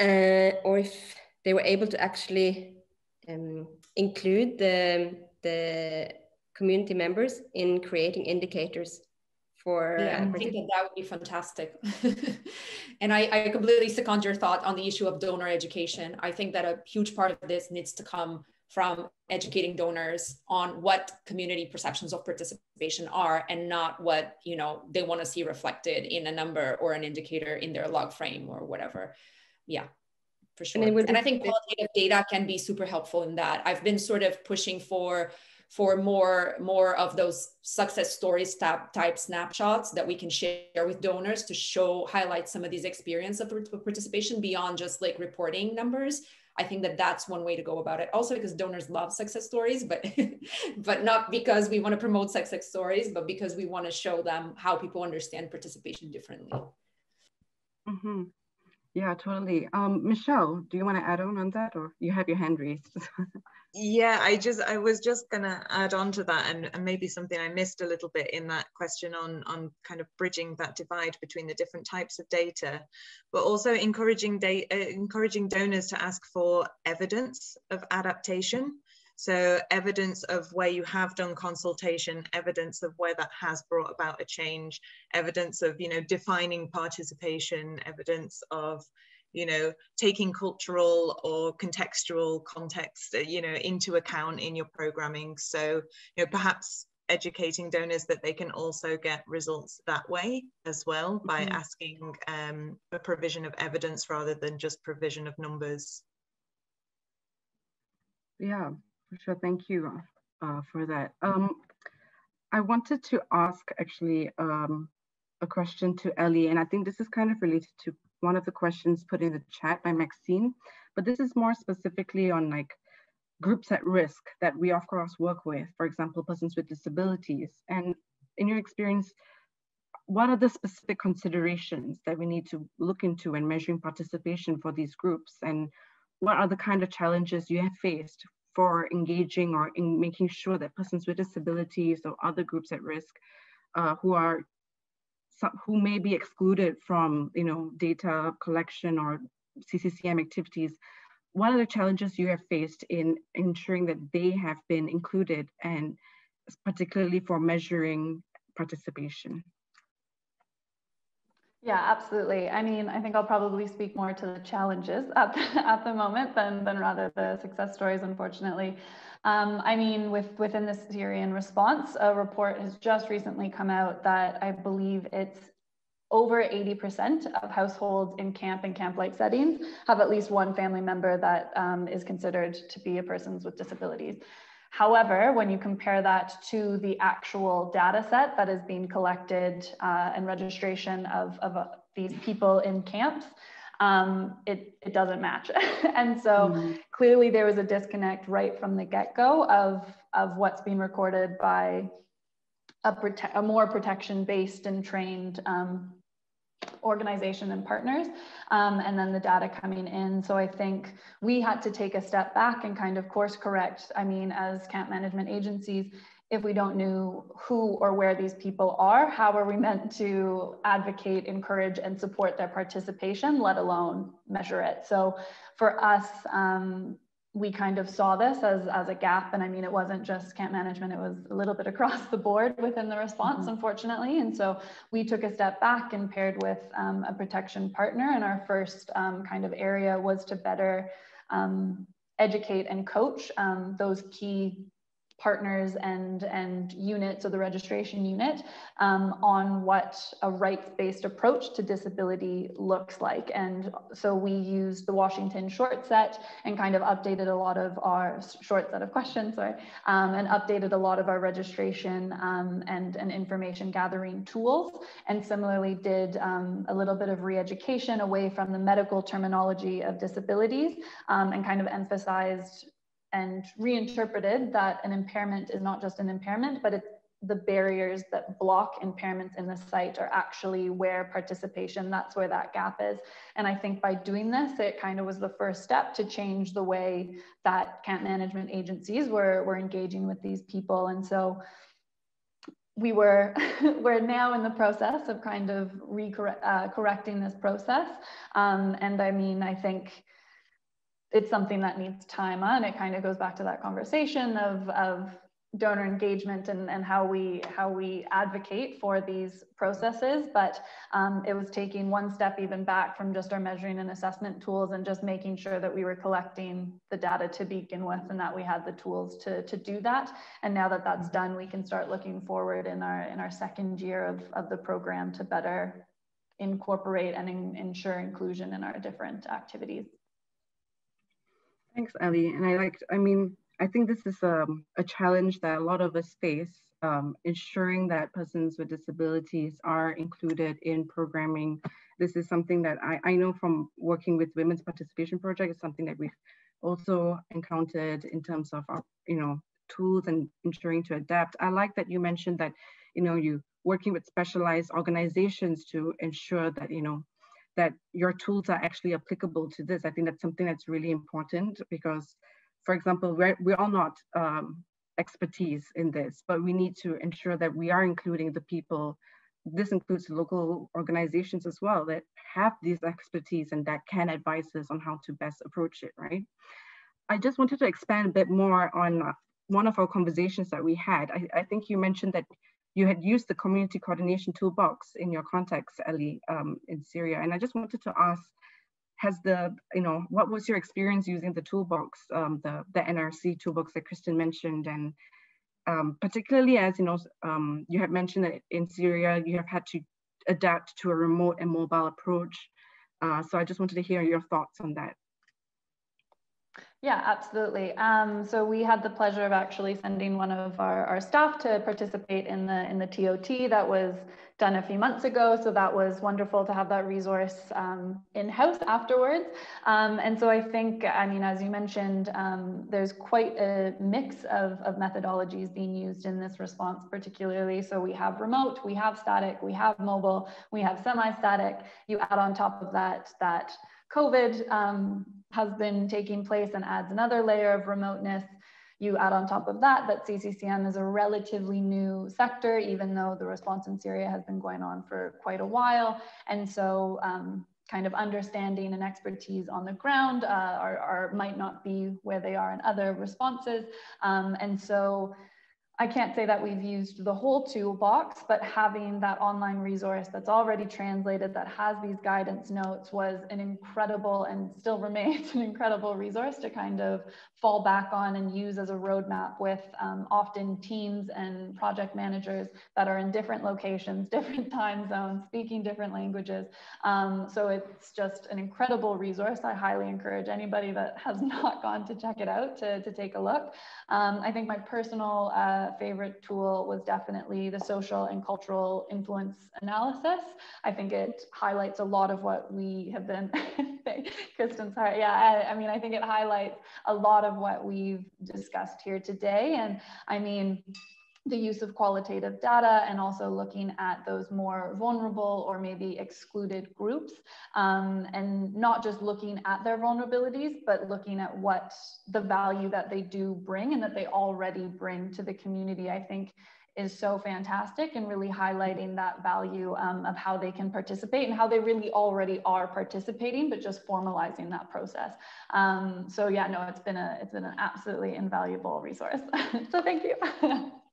uh, or if they were able to actually um, include the, the community members in creating indicators for yeah, I think that that would be fantastic. and I, I completely second your thought on the issue of donor education. I think that a huge part of this needs to come from educating donors on what community perceptions of participation are and not what you know they want to see reflected in a number or an indicator in their log frame or whatever yeah for sure and, and i think qualitative data can be super helpful in that i've been sort of pushing for for more more of those success stories type, type snapshots that we can share with donors to show highlight some of these experience of participation beyond just like reporting numbers I think that that's one way to go about it. Also because donors love success stories, but but not because we want to promote success stories, but because we want to show them how people understand participation differently. Mm -hmm. Yeah, totally. Um, Michelle, do you want to add on on that, or you have your hand raised? yeah, I just I was just gonna add on to that, and, and maybe something I missed a little bit in that question on on kind of bridging that divide between the different types of data, but also encouraging data, uh, encouraging donors to ask for evidence of adaptation. So evidence of where you have done consultation, evidence of where that has brought about a change, evidence of, you know, defining participation, evidence of, you know, taking cultural or contextual context, uh, you know, into account in your programming. So, you know, perhaps educating donors that they can also get results that way as well by mm -hmm. asking um, a provision of evidence rather than just provision of numbers. Yeah, sure. Thank you uh, for that. Um, I wanted to ask actually um, a question to Ellie, and I think this is kind of related to one of the questions put in the chat by Maxine, but this is more specifically on like groups at risk that we of course work with, for example, persons with disabilities. And in your experience, what are the specific considerations that we need to look into when measuring participation for these groups? And what are the kind of challenges you have faced for engaging or in making sure that persons with disabilities or other groups at risk uh, who are who may be excluded from you know data collection or CCCM activities what are the challenges you have faced in ensuring that they have been included and particularly for measuring participation? Yeah, absolutely. I mean, I think I'll probably speak more to the challenges at the, at the moment than, than rather the success stories, unfortunately. Um, I mean, with, within the Syrian response, a report has just recently come out that I believe it's over 80% of households in camp and camp-like settings have at least one family member that um, is considered to be a person with disabilities. However, when you compare that to the actual data set that is being collected uh, and registration of, of uh, these people in camps, um, it, it doesn't match. and so mm. clearly there was a disconnect right from the get-go of, of what's being recorded by a, prote- a more protection-based and trained um, organization and partners, um, and then the data coming in. So I think we had to take a step back and kind of course correct. I mean, as camp management agencies, if we don't know who or where these people are, how are we meant to advocate, encourage, and support their participation, let alone measure it? So for us, um, we kind of saw this as, as a gap. And I mean, it wasn't just camp management, it was a little bit across the board within the response, mm-hmm. unfortunately. And so we took a step back and paired with um, a protection partner. And our first um, kind of area was to better um, educate and coach um, those key partners and, and units of the registration unit um, on what a rights-based approach to disability looks like. And so we used the Washington short set and kind of updated a lot of our short set of questions, sorry, um, and updated a lot of our registration um, and, and information gathering tools. And similarly did um, a little bit of re-education away from the medical terminology of disabilities um, and kind of emphasized and reinterpreted that an impairment is not just an impairment, but it's the barriers that block impairments in the site are actually where participation, that's where that gap is. And I think by doing this, it kind of was the first step to change the way that camp management agencies were, were engaging with these people. And so we were we're now in the process of kind of uh, correcting this process. Um, and I mean, I think it's something that needs time on. It kind of goes back to that conversation of, of donor engagement and, and how we how we advocate for these processes. But um, it was taking one step even back from just our measuring and assessment tools and just making sure that we were collecting the data to begin with and that we had the tools to, to do that. And now that that's done we can start looking forward in our in our second year of, of the program to better incorporate and in, ensure inclusion in our different activities Thanks, Ellie. And I like, I mean, I think this is um, a challenge that a lot of us face, um, ensuring that persons with disabilities are included in programming. This is something that I, I know from working with Women's Participation Project, is something that we've also encountered in terms of, our, you know, tools and ensuring to adapt. I like that you mentioned that, you know, you working with specialized organizations to ensure that, you know, that your tools are actually applicable to this. I think that's something that's really important because, for example, we're, we're all not um, expertise in this, but we need to ensure that we are including the people. This includes local organizations as well that have these expertise and that can advise us on how to best approach it, right? I just wanted to expand a bit more on one of our conversations that we had. I, I think you mentioned that you had used the community coordination toolbox in your context, Ellie, um, in Syria. And I just wanted to ask, has the, you know, what was your experience using the toolbox, um, the, the NRC toolbox that Kristen mentioned and um, particularly as, you know, um, you have mentioned that in Syria, you have had to adapt to a remote and mobile approach. Uh, so I just wanted to hear your thoughts on that. Yeah, absolutely. Um, so we had the pleasure of actually sending one of our, our staff to participate in the in the TOT that was done a few months ago. So that was wonderful to have that resource um, in-house afterwards. Um, and so I think, I mean, as you mentioned, um, there's quite a mix of, of methodologies being used in this response particularly. So we have remote, we have static, we have mobile, we have semi-static. You add on top of that, that COVID um, has been taking place and adds another layer of remoteness. You add on top of that, that CCCM is a relatively new sector, even though the response in Syria has been going on for quite a while. And so um, kind of understanding and expertise on the ground uh, are, are, might not be where they are in other responses. Um, and so I can't say that we've used the whole toolbox, but having that online resource that's already translated that has these guidance notes was an incredible and still remains an incredible resource to kind of fall back on and use as a roadmap with um, often teams and project managers that are in different locations, different time zones, speaking different languages. Um, so it's just an incredible resource. I highly encourage anybody that has not gone to check it out to, to take a look. Um, I think my personal uh, favorite tool was definitely the social and cultural influence analysis. I think it highlights a lot of what we have been, Kristen's heart. Yeah, I, I mean, I think it highlights a lot of what we've discussed here today. And I mean, the use of qualitative data and also looking at those more vulnerable or maybe excluded groups um, and not just looking at their vulnerabilities, but looking at what the value that they do bring and that they already bring to the community, I think is so fantastic and really highlighting that value um, of how they can participate and how they really already are participating, but just formalizing that process. Um, so yeah, no, it's been a it's been an absolutely invaluable resource. so thank you.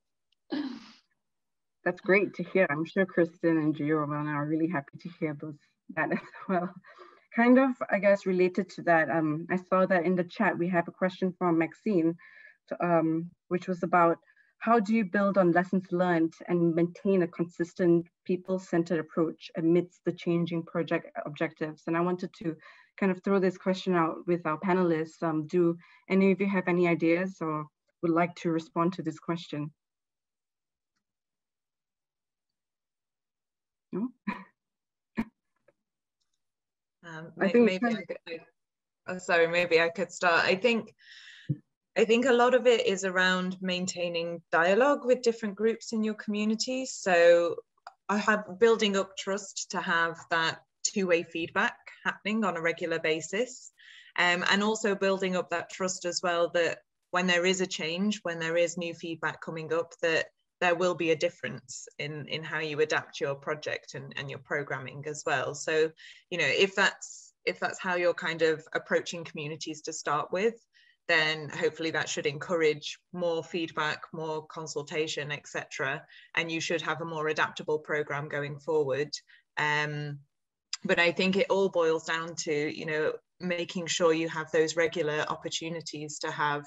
That's great to hear. I'm sure Kristen and Giovanna are really happy to hear those that as well. Kind of, I guess, related to that, um, I saw that in the chat we have a question from Maxine, um, which was about how do you build on lessons learned and maintain a consistent people-centered approach amidst the changing project objectives? And I wanted to kind of throw this question out with our panelists. Um, do any of you have any ideas or would like to respond to this question? No? um, maybe, maybe I could, I, oh, sorry, maybe I could start. I think I think a lot of it is around maintaining dialogue with different groups in your community. So I have building up trust to have that two-way feedback happening on a regular basis. Um, and also building up that trust as well that when there is a change, when there is new feedback coming up, that there will be a difference in in how you adapt your project and, and your programming as well. So you know if that's if that's how you're kind of approaching communities to start with then hopefully that should encourage more feedback more consultation etc and you should have a more adaptable program going forward. Um, but i think it all boils down to you know making sure you have those regular opportunities to have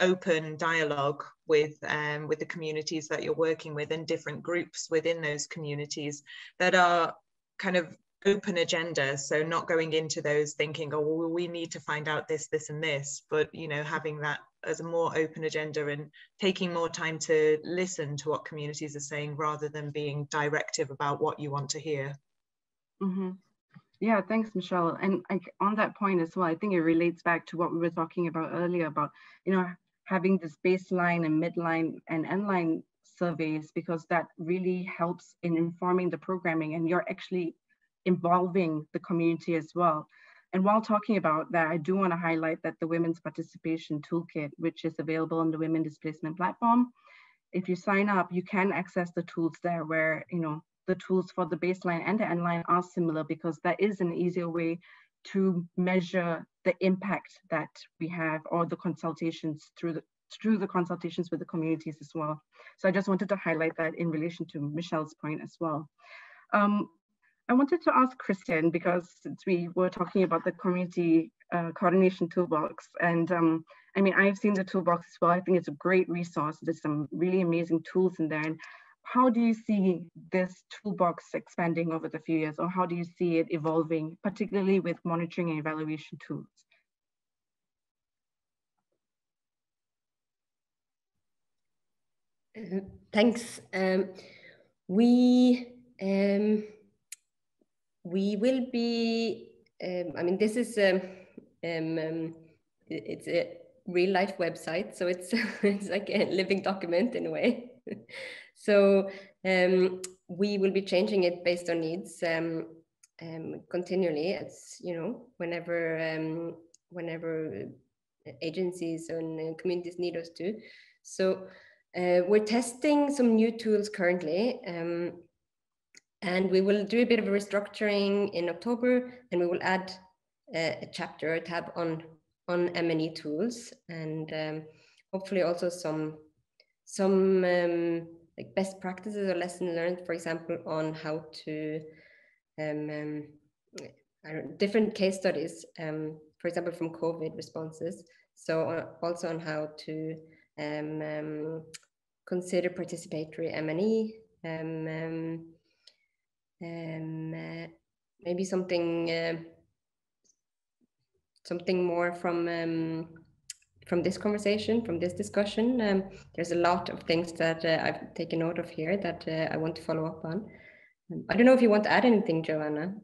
open dialogue with um, with the communities that you're working with and different groups within those communities that are kind of open agenda so not going into those thinking oh well, we need to find out this this and this but you know having that as a more open agenda and taking more time to listen to what communities are saying rather than being directive about what you want to hear mm-hmm. Yeah, thanks, Michelle. And on that point as well, I think it relates back to what we were talking about earlier about, you know, having this baseline and midline and endline surveys because that really helps in informing the programming and you're actually involving the community as well. And while talking about that, I do want to highlight that the Women's Participation Toolkit, which is available on the Women Displacement platform, if you sign up, you can access the tools there where, you know, the tools for the baseline and the endline are similar because that is an easier way to measure the impact that we have or the consultations through the through the consultations with the communities as well. So I just wanted to highlight that in relation to Michelle's point as well. Um, I wanted to ask Kristen, because since we were talking about the community uh, coordination toolbox, and um, I mean, I've seen the toolbox as well. I think it's a great resource. There's some really amazing tools in there. And how do you see this toolbox expanding over the few years, or how do you see it evolving, particularly with monitoring and evaluation tools? Uh, thanks. Um, we um, we will be. Um, I mean, this is um, um, um it's a real life website, so it's it's like a living document in a way. so um, we will be changing it based on needs um, um, continually. As you know, whenever um, whenever agencies and communities need us to. So uh, we're testing some new tools currently. Um, and we will do a bit of a restructuring in October and we will add a, a chapter, a tab on, on M&E tools and um, hopefully also some, some like best practices or lessons learned, for example, on how to, um, um different case studies, um, for example, from COVID responses. So uh, also on how to um, um, consider participatory M&E, um, uh, maybe something uh, something more from from this conversation, from this discussion. Um, there's a lot of things that uh, I've taken note of here that uh, I want to follow up on. Um, I don't know if you want to add anything, Joanna.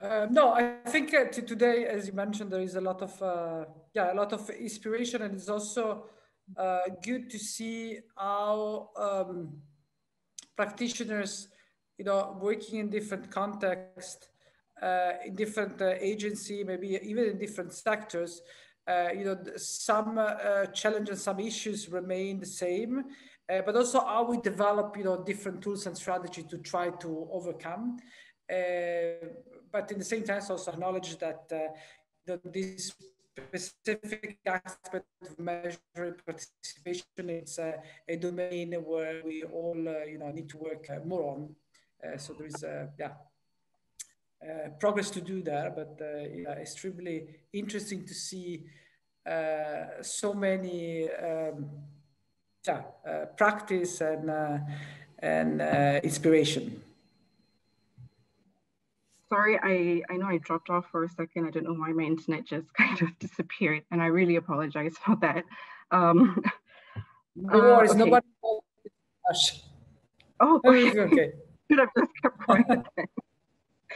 Uh, no, I think uh, today, as you mentioned, there is a lot of uh, yeah, a lot of inspiration, and it's also uh, good to see how um, practitioners, you know, working in different contexts, in different uh, agency, maybe even in different sectors, you know, some challenges, some issues remain the same, but also how we develop, you know, different tools and strategy to try to overcome. Uh, but in the same time, also acknowledge that uh, this specific aspect of measuring participation is uh, a domain where we all, uh, you know, need to work uh, more on. Uh, so there is, yeah, progress to do there, but yeah, extremely interesting to see so many, um, yeah, practice and and inspiration sorry, I, I know I dropped off for a second. I don't know why my internet just kind of disappeared, and I really apologize for that. Um, no worries, uh, okay. nobody. Oh, okay. okay. Should have just kept quiet.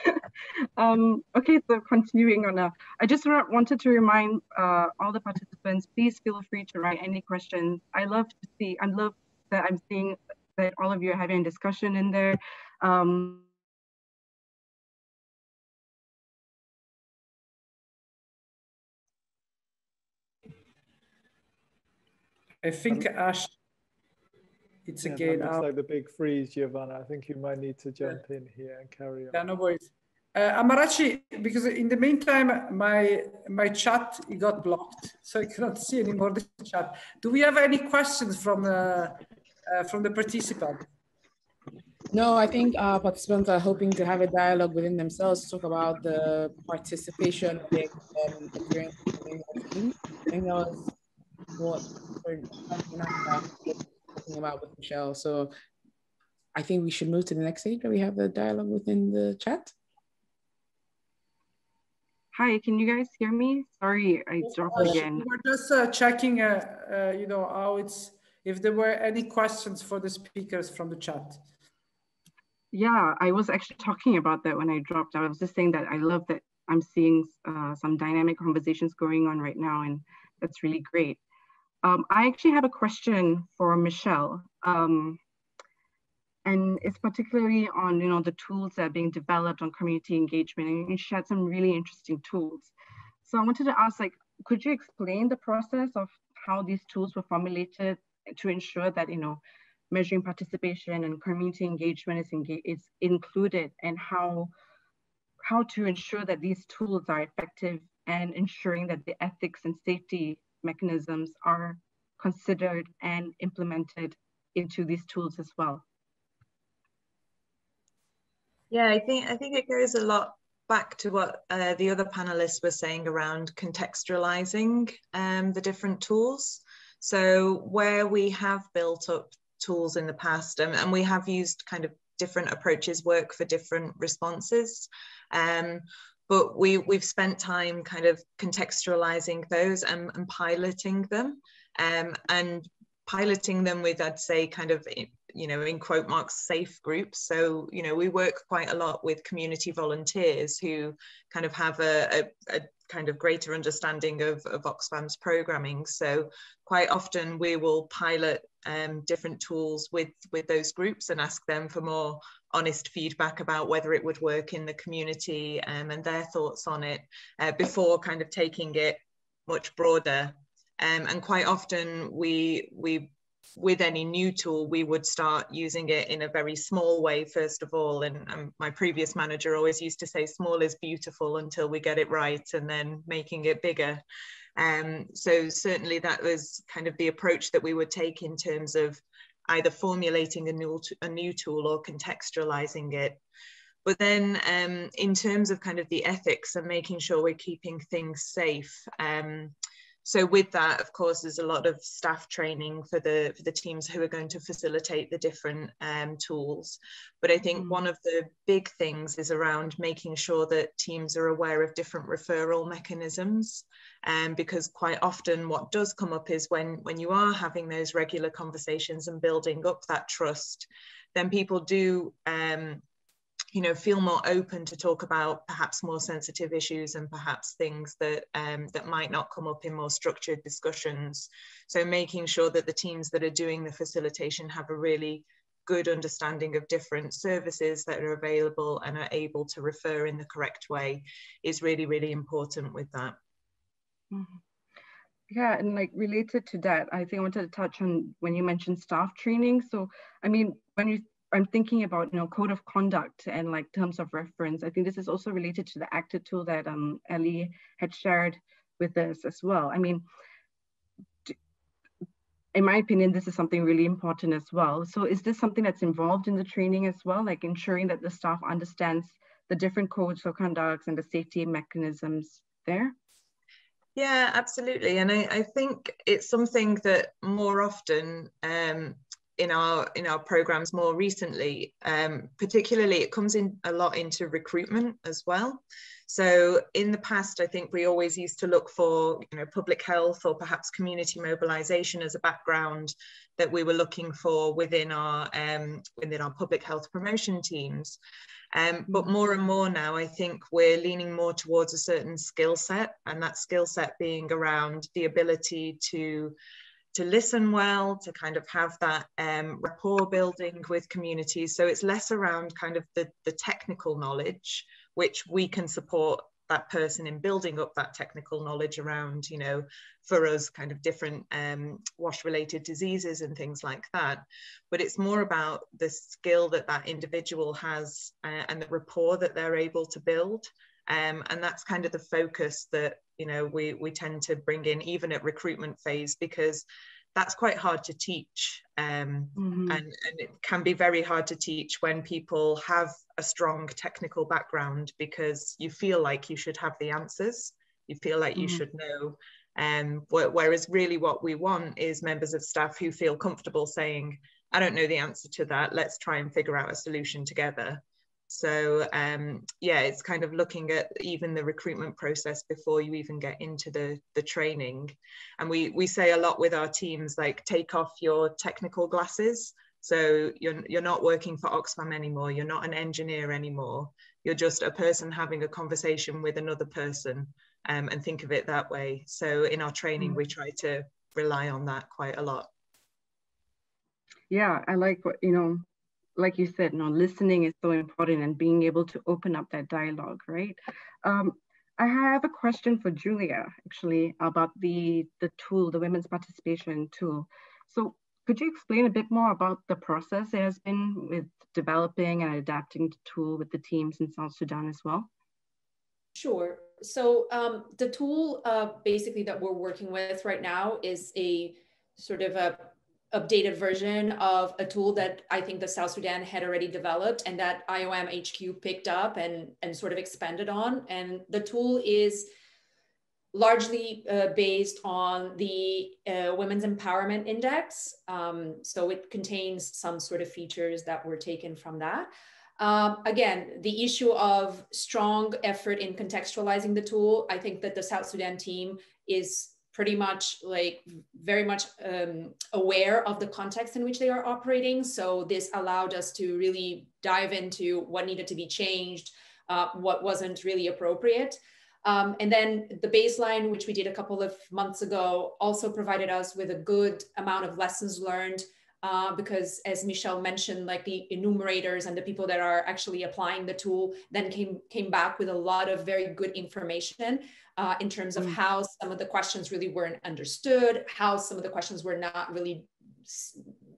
um, okay, so continuing on, uh, I just wanted to remind uh, all the participants, please feel free to write any questions. I love to see, I love that I'm seeing that all of you are having a discussion in there. Um, I think Ash, it's yeah, again. Looks like the big freeze, Giovanna. I think you might need to jump yeah. in here and carry on. Yeah, no worries. Uh, Amarachi, because in the meantime, my my chat got blocked, so I cannot see anymore the chat. Do we have any questions from the uh, from the participant? No, I think our participants are hoping to have a dialogue within themselves to talk about the participation they um, experienced. I think that was what we're talking about with Michelle. So I think we should move to the next stage where we have the dialogue within the chat. Hi, can you guys hear me? Sorry, I dropped again. We're just uh, checking, uh, uh, you know, how it's, if there were any questions for the speakers from the chat. Yeah, I was actually talking about that when I dropped. I was just saying that I love that I'm seeing uh, some dynamic conversations going on right now, and that's really great. Um, I actually have a question for Michelle. Um, and it's particularly on you know the tools that are being developed on community engagement and you shared some really interesting tools so i wanted to ask like could you explain the process of how these tools were formulated to ensure that you know measuring participation and community engagement is, engage is included and how how to ensure that these tools are effective and ensuring that the ethics and safety mechanisms are considered and implemented into these tools as well. Yeah, I think I think it goes a lot back to what uh, the other panelists were saying around contextualizing um, the different tools. So where we have built up tools in the past and, and we have used kind of different approaches work for different responses. Um, but we, we've spent time kind of contextualizing those and, and piloting them um, and piloting them with, I'd say, kind of, you know, in quote marks, safe groups. So, you know, we work quite a lot with community volunteers who kind of have a, a, a kind of greater understanding of, of Oxfam's programming. So quite often we will pilot um, different tools with, with those groups and ask them for more honest feedback about whether it would work in the community um, and their thoughts on it uh, before kind of taking it much broader. Um, and quite often we, we with any new tool, we would start using it in a very small way, first of all. And um, my previous manager always used to say, small is beautiful until we get it right, and then making it bigger. Um, so certainly that was kind of the approach that we would take in terms of either formulating a new, a new tool or contextualizing it. But then um, in terms of kind of the ethics and making sure we're keeping things safe, um, so with that, of course, there's a lot of staff training for the for the teams who are going to facilitate the different um, tools. But I think mm. one of the big things is around making sure that teams are aware of different referral mechanisms. Um, because quite often what does come up is when, when you are having those regular conversations and building up that trust, then people do um, you know feel more open to talk about perhaps more sensitive issues and perhaps things that um, that might not come up in more structured discussions so making sure that the teams that are doing the facilitation have a really good understanding of different services that are available and are able to refer in the correct way is really really important with that mm -hmm. Yeah, and like related to that, I think I wanted to touch on when you mentioned staff training. So, I mean, when you I'm thinking about you know code of conduct and like terms of reference. I think this is also related to the ACTED tool that um, Ellie had shared with us as well. I mean, in my opinion, this is something really important as well. So is this something that's involved in the training as well, like ensuring that the staff understands the different codes of conducts and the safety mechanisms there? Yeah, absolutely. And I, I think it's something that more often um, in our in our programs more recently um, particularly it comes in a lot into recruitment as well. So in the past i think we always used to look for you know public health or perhaps community mobilization as a background that we were looking for within our um, within our public health promotion teams. Um, but more and more now i think we're leaning more towards a certain skill set and that skill set being around the ability to to listen well, to kind of have that um, rapport building with communities. So it's less around kind of the, the technical knowledge, which we can support that person in building up that technical knowledge around, you know, for us kind of different um, wash related diseases and things like that. But it's more about the skill that that individual has uh, and the rapport that they're able to build. Um, and that's kind of the focus that you know we we tend to bring in even at recruitment phase because that's quite hard to teach um, mm-hmm. and, and it can be very hard to teach when people have a strong technical background because you feel like you should have the answers you feel like mm-hmm. you should know um, whereas really what we want is members of staff who feel comfortable saying i don't know the answer to that let's try and figure out a solution together so um, yeah, it's kind of looking at even the recruitment process before you even get into the, the training. And we, we say a lot with our teams, like take off your technical glasses. So you're, you're not working for Oxfam anymore. You're not an engineer anymore. You're just a person having a conversation with another person um, and think of it that way. So in our training, we try to rely on that quite a lot. Yeah, I like what, you know, like you said, you know, listening is so important and being able to open up that dialogue, right? Um, I have a question for Julia, actually, about the, the tool, the women's participation tool. So could you explain a bit more about the process it has been with developing and adapting the tool with the teams in South Sudan as well? Sure. So um, the tool uh, basically that we're working with right now is a sort of a updated version of a tool that I think the South Sudan had already developed and that IOM HQ picked up and, and sort of expanded on. And the tool is largely uh, based on the uh, Women's Empowerment Index. Um, so it contains some sort of features that were taken from that. Um, again, the issue of strong effort in contextualizing the tool, I think that the South Sudan team is pretty much like very much um, aware of the context in which they are operating. So this allowed us to really dive into what needed to be changed, uh, what wasn't really appropriate. Um, and then the baseline, which we did a couple of months ago, also provided us with a good amount of lessons learned uh, because as Michelle mentioned, like the enumerators and the people that are actually applying the tool then came, came back with a lot of very good information uh, in terms of mm. how some of the questions really weren't understood, how some of the questions were not really,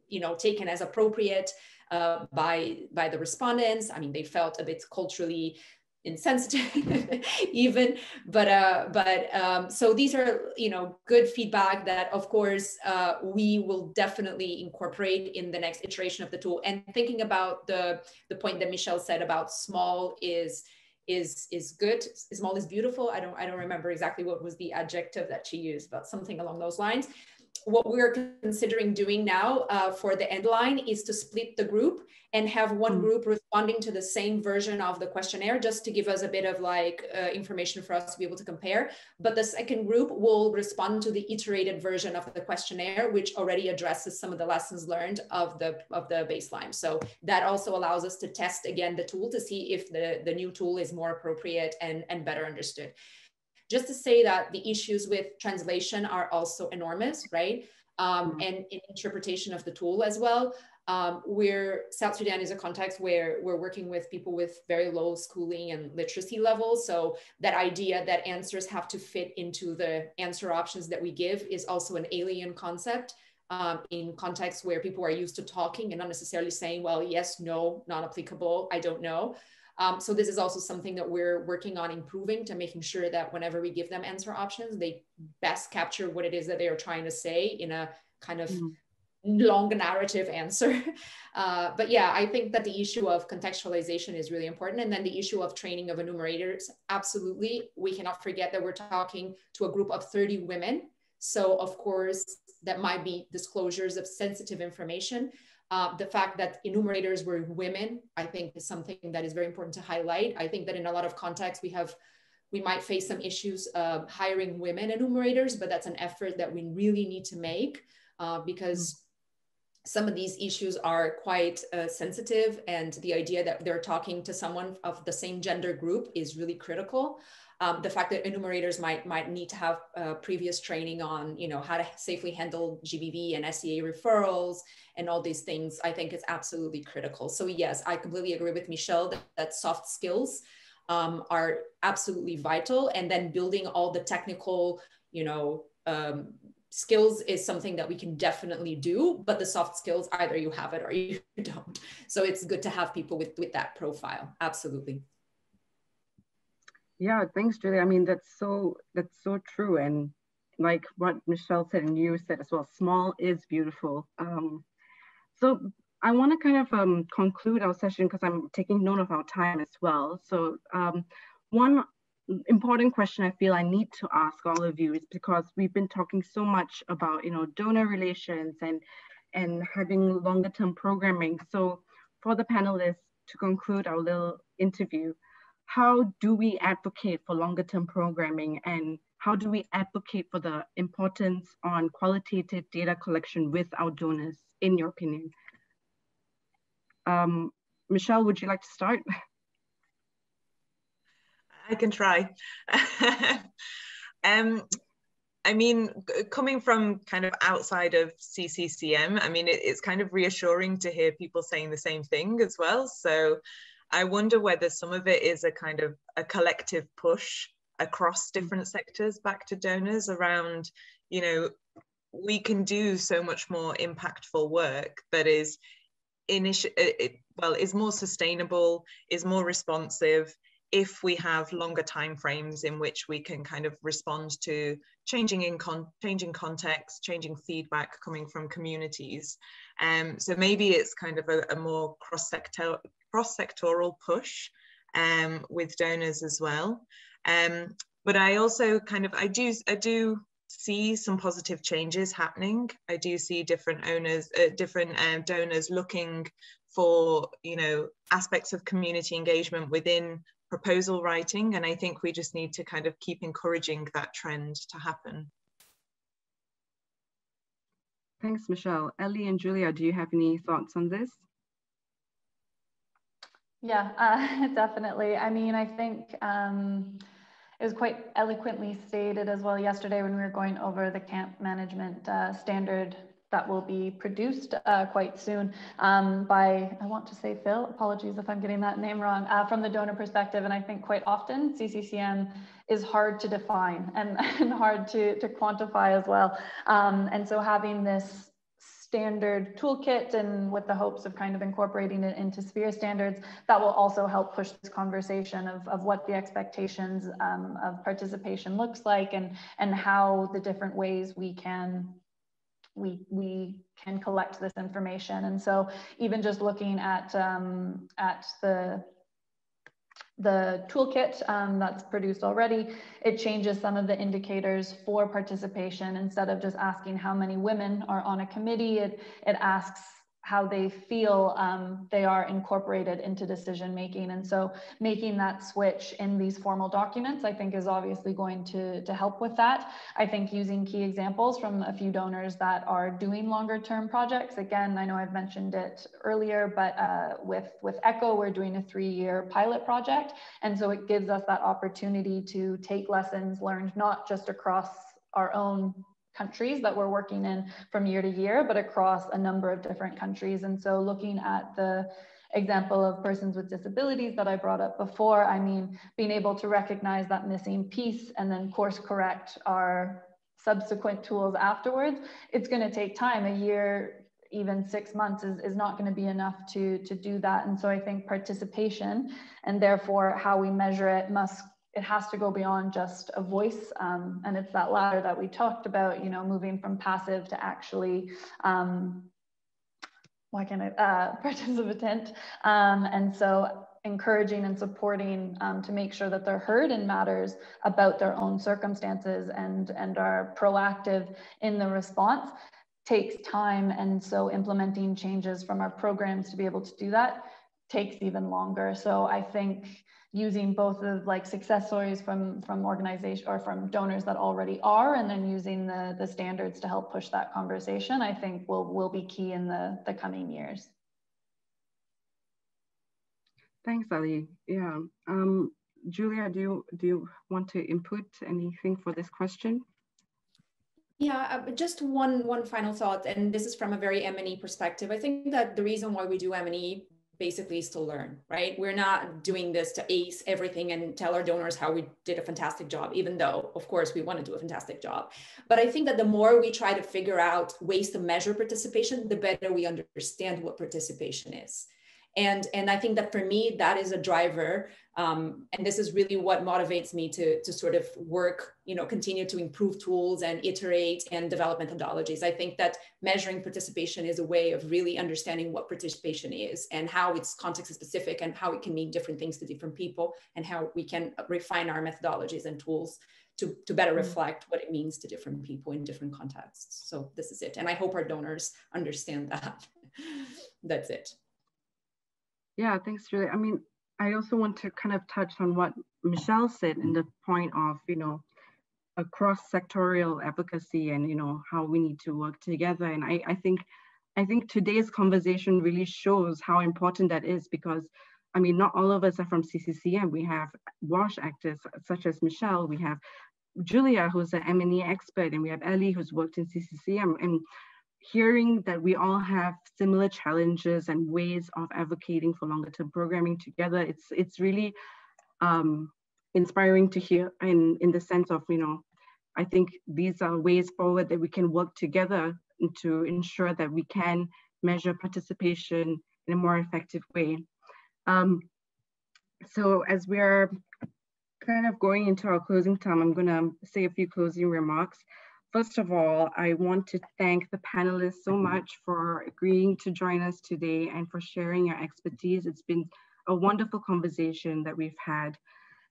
you know, taken as appropriate uh, by, by the respondents. I mean, they felt a bit culturally insensitive even but uh but um so these are you know good feedback that of course uh we will definitely incorporate in the next iteration of the tool. And thinking about the the point that michelle said about small is is is good. Small is beautiful. I don't i don't remember exactly what was the adjective that she used but something along those lines what we're considering doing now uh, for the end line is to split the group and have one mm. group responding to the same version of the questionnaire just to give us a bit of like uh, information for us to be able to compare. But the second group will respond to the iterated version of the questionnaire which already addresses some of the lessons learned of the of the baseline. So that also allows us to test again the tool to see if the the new tool is more appropriate and and better understood just to say that the issues with translation are also enormous, right? Um, mm-hmm. and in interpretation of the tool as well. Um, where South Sudan is a context where we're working with people with very low schooling and literacy levels. So that idea that answers have to fit into the answer options that we give is also an alien concept um, in contexts where people are used to talking and not necessarily saying, well, yes, no, not applicable, I don't know. Um, so this is also something that we're working on improving to making sure that whenever we give them answer options, they best capture what it is that they are trying to say in a kind of mm. long narrative answer. Uh, but yeah, I think that the issue of contextualization is really important. And then the issue of training of enumerators, absolutely. We cannot forget that we're talking to a group of 30 women. So of course, that might be disclosures of sensitive information. Uh, the fact that enumerators were women, I think, is something that is very important to highlight. I think that in a lot of contexts, we have we might face some issues uh, hiring women enumerators, but that's an effort that we really need to make uh, because some of these issues are quite uh, sensitive and the idea that they're talking to someone of the same gender group is really critical um, the fact that enumerators might might need to have uh, previous training on you know how to safely handle GBV and SEA referrals and all these things, I think is absolutely critical. So yes, I completely agree with Michelle that, that soft skills um, are absolutely vital, and then building all the technical you know um, skills is something that we can definitely do but the soft skills either you have it or you don't. So it's good to have people with with that profile. Absolutely yeah, thanks, Julie. I mean, that's so that's so true. And like what Michelle said and you said as well, small is beautiful. Um, so I want to kind of um, conclude our session because I'm taking note of our time as well. So um, one important question I feel I need to ask all of you is because we've been talking so much about you know donor relations and and having longer term programming. So for the panelists to conclude our little interview, how do we advocate for longer term programming and how do we advocate for the importance on qualitative data collection with our donors, in your opinion? Um, Michelle, would you like to start? I can try. um, I mean, coming from kind of outside of CCCM, I mean, it, it's kind of reassuring to hear people saying the same thing as well. So I wonder whether some of it is a kind of a collective push across mm. different sectors back to donors around, you know, we can do so much more impactful work that is initial, well, is more sustainable, is more responsive, if we have longer time frames in which we can kind of respond to changing in con changing context, changing feedback coming from communities. Um, so maybe it's kind of a, a more cross-sector cross-sectoral push um, with donors as well. Um, but I also kind of I do I do see some positive changes happening. I do see different owners, uh, different uh, donors looking for you know aspects of community engagement within proposal writing. And I think we just need to kind of keep encouraging that trend to happen. Thanks, Michelle. Ellie and Julia, do you have any thoughts on this? Yeah, uh, definitely. I mean, I think um, it was quite eloquently stated as well yesterday when we were going over the camp management uh, standard that will be produced uh, quite soon um, by, I want to say Phil, apologies if I'm getting that name wrong, uh, from the donor perspective. And I think quite often CCCM is hard to define and, and hard to, to quantify as well. Um, and so having this standard toolkit and with the hopes of kind of incorporating it into sphere standards that will also help push this conversation of, of what the expectations um, of participation looks like and and how the different ways we can we, we can collect this information. And so even just looking at, um, at the, the toolkit um, that's produced already, it changes some of the indicators for participation. Instead of just asking how many women are on a committee, it, it asks how they feel um, they are incorporated into decision making. And so making that switch in these formal documents, I think is obviously going to, to help with that. I think using key examples from a few donors that are doing longer term projects. Again, I know I've mentioned it earlier, but uh, with, with ECHO, we're doing a three year pilot project. And so it gives us that opportunity to take lessons learned, not just across our own countries that we're working in from year to year, but across a number of different countries. And so looking at the example of persons with disabilities that I brought up before, I mean, being able to recognize that missing piece and then course correct our subsequent tools afterwards, it's going to take time. A year, even six months is, is not going to be enough to, to do that. And so I think participation and therefore how we measure it must it has to go beyond just a voice. Um, and it's that ladder that we talked about, you know, moving from passive to actually, um, why can't I, uh, participant. Um, and so encouraging and supporting um, to make sure that they're heard in matters about their own circumstances and, and are proactive in the response takes time. And so implementing changes from our programs to be able to do that takes even longer. So I think using both of like success stories from from organization or from donors that already are and then using the the standards to help push that conversation i think will will be key in the the coming years. Thanks Ellie. Yeah um julia do you do you want to input anything for this question? Yeah, uh, just one one final thought, and this is from a very M&E perspective. I think that the reason why we do M&E basically is to learn, right? We're not doing this to ace everything and tell our donors how we did a fantastic job, even though, of course, we want to do a fantastic job. But I think that the more we try to figure out ways to measure participation, the better we understand what participation is and and i think that for me that is a driver um, and this is really what motivates me to to sort of work you know continue to improve tools and iterate and develop methodologies. I think that measuring participation is a way of really understanding what participation is and how it's context specific and how it can mean different things to different people and how we can refine our methodologies and tools to, to better mm. reflect what it means to different people in different contexts. So this is it. And i hope our donors understand that. That's it yeah, thanks, Julie. I mean, I also want to kind of touch on what Michelle said in the point of, you know, a cross-sectorial advocacy and, you know, how we need to work together. And I, I think, I think today's conversation really shows how important that is because I mean, not all of us are from CCCM. We have WASH actors such as Michelle. We have Julia, who's an M&E expert, and we have Ellie, who's worked in CCCM. And hearing that we all have similar challenges and ways of advocating for longer term programming together, it's it's really um, inspiring to hear in, in the sense of, you know, I think these are ways forward that we can work together to ensure that we can measure participation in a more effective way. Um, so as we are kind of going into our closing time, I'm gonna say a few closing remarks. First of all, I want to thank the panelists so much for agreeing to join us today and for sharing your expertise. It's been a wonderful conversation that we've had.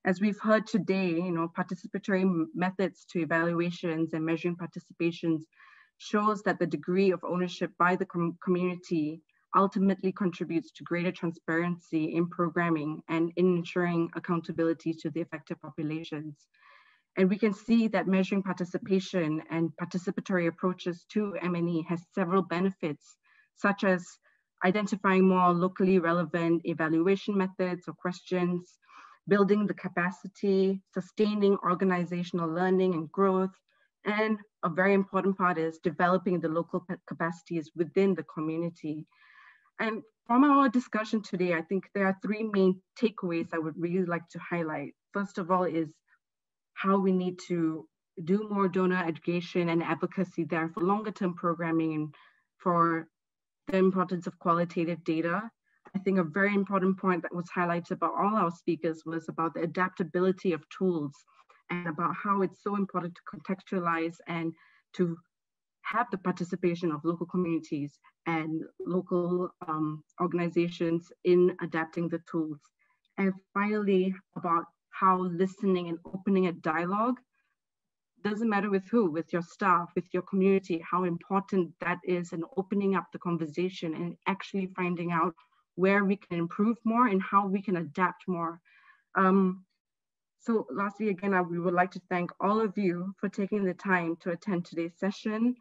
As we've heard today, you know, participatory methods to evaluations and measuring participations shows that the degree of ownership by the com community ultimately contributes to greater transparency in programming and in ensuring accountability to the affected populations. And we can see that measuring participation and participatory approaches to M&E has several benefits, such as identifying more locally relevant evaluation methods or questions, building the capacity, sustaining organizational learning and growth, and a very important part is developing the local capacities within the community. And from our discussion today, I think there are three main takeaways I would really like to highlight. First of all is how we need to do more donor education and advocacy there for longer term programming and for the importance of qualitative data. I think a very important point that was highlighted by all our speakers was about the adaptability of tools and about how it's so important to contextualize and to have the participation of local communities and local um, organizations in adapting the tools. And finally, about how listening and opening a dialogue doesn't matter with who, with your staff, with your community, how important that is and opening up the conversation and actually finding out where we can improve more and how we can adapt more. Um, so lastly, again, I, we would like to thank all of you for taking the time to attend today's session.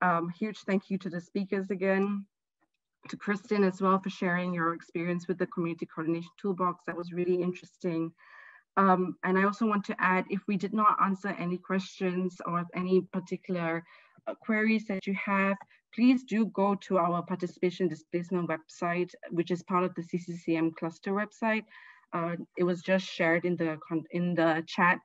Um, huge thank you to the speakers again, to Kristen as well for sharing your experience with the Community Coordination Toolbox. That was really interesting. Um, and I also want to add, if we did not answer any questions or any particular uh, queries that you have, please do go to our participation displacement website, which is part of the CCCM cluster website. Uh, it was just shared in the, in the chat.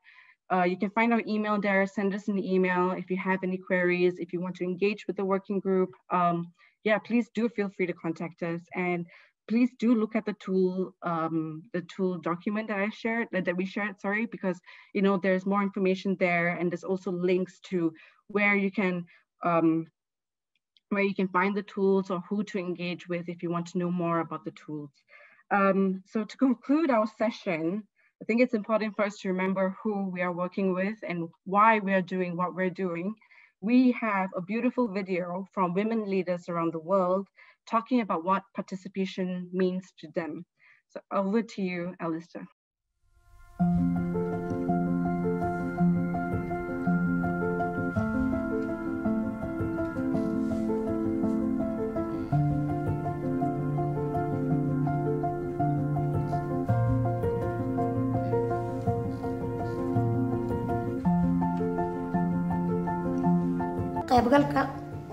Uh, you can find our email there, send us an email if you have any queries, if you want to engage with the working group. Um, yeah, please do feel free to contact us. And please do look at the tool, um, the tool document that I shared, that, we shared, sorry, because you know there's more information there and there's also links to where you can um, where you can find the tools or who to engage with if you want to know more about the tools. Um, so to conclude our session, I think it's important for us to remember who we are working with and why we are doing what we're doing. We have a beautiful video from women leaders around the world talking about what participation means to them. So over to you, Alistair.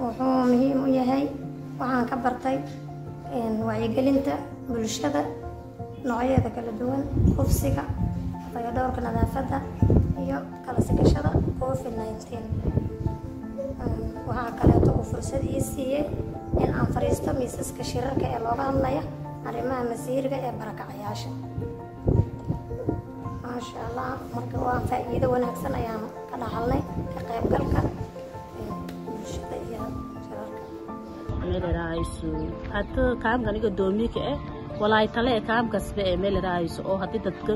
wuxuu muhiim u yahay waxaan ka bartay wacyigelinta bulshada noocyadeeda kala duwan kufsiga fayadhowrka nadaafadda iyo kala sikashada covid nineteen. Waxaa kaleeto uu fursad ii siiyey in aan fadhiisto miisaska shirarka ee looga hadlaya arrimaha masiiriga ee barakacayaasha maasha allah marka waa faa'iido wanaagsan ayaan ka dhaxalnay ka qaybgalka meeleraayso hata kaamkan iga doomiika eh walaay tale ee kaamkasba ee meeleraayso oo oh, haddii dadka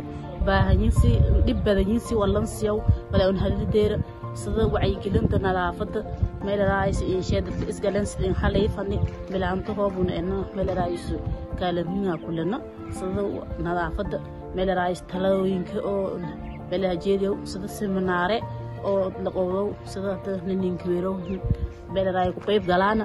baahanyiin si dhib badanyiin si walansiyaw walaa un hadideera sida wacyigelinta nadaafada meeleraayso inshee dadka isgalansidin halayfani milaantahoobuna ena meeleraayso kaalamhinga kulena sida nadaafada meeleraayso talooyinka oo oh, meelaajeediyow sida siminaare oo oh, laqowdow sida ninninkiweerow meeleraay ku qayb galaana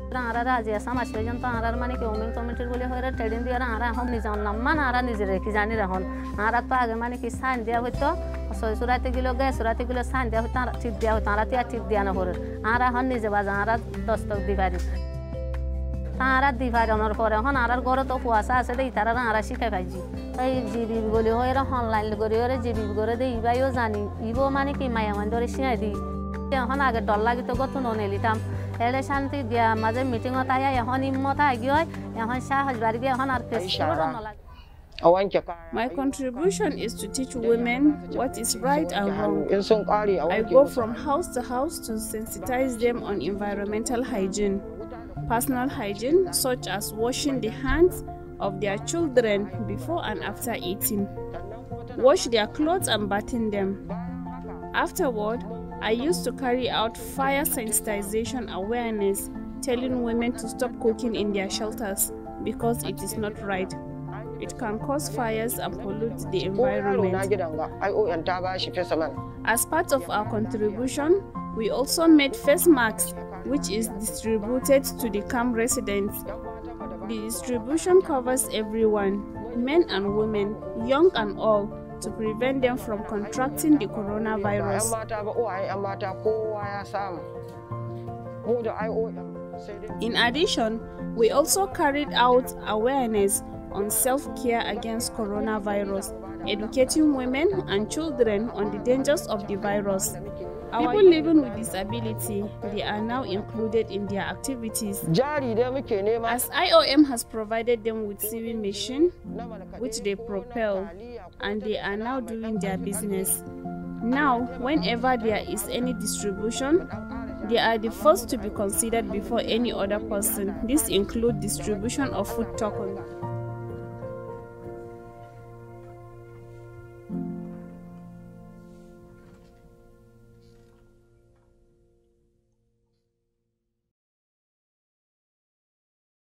আরা রাজি আসাম আসবে যেন তাঁরার মানে কি অমিন কমিটির বলে হয়ে trading দিয়ে আরা এখন নিজের নাম মান আরা নিজে রেখে জানি রাখন আরা তো আগে মানে কি সাইন দেওয়া হইতো সুরাতে গেল গে সুরাতে গেল সাইন দেওয়া হইতো ঠিক দেওয়া হইতো, আরা তিয়া ঠিক দেওয়া না করে আরা এখন নিজে বাজা, আরা দস্তক দিবারি। তাহারা দি ফাইরানোর পরে হন আর ঘরে তো কুয়াশা আছে দেই, তারা আরা শিখাই পাইছি। এই জিবি গলি হয়ে অনলাইন করি, ওরে জিবি করে দেই, ইবাইও জানি, ইবো মানে কি মায়া মান ধরে শিয়াই দি এখন আগে ডর লাগি তো গত ননেলিতাম এলে শান্তি দিয়া মাঝে মিটিংত আয়া এখন ইম্মত আগে হয় এখন শাহ হজবারি গিয়ে এখন আর case নলাগে My contribution is to teach women what is right and wrong. I go from house to house to sensitize them on environmental hygiene, personal hygiene, such as washing the hands of their children before and after eating, wash their clothes and bathing them. Afterward, I used to carry out fire sensitization awareness, telling women to stop cooking in their shelters because it is not right. It can cause fires and pollute the environment. As part of our contribution, we also made face masks, which is distributed to the camp residents. The distribution covers everyone, men and women, young and old, to prevent them from contracting the coronavirus. In addition, we also carried out awareness on self-care against coronavirus, educating women and children on the dangers of the virus. People living with disability, they are now included in their activities. As IOM has provided them with sewing machine, which they propel, and they are now doing their business. Now, whenever there is any distribution, they are the first to be considered before any other person. This includes distribution of food tokens.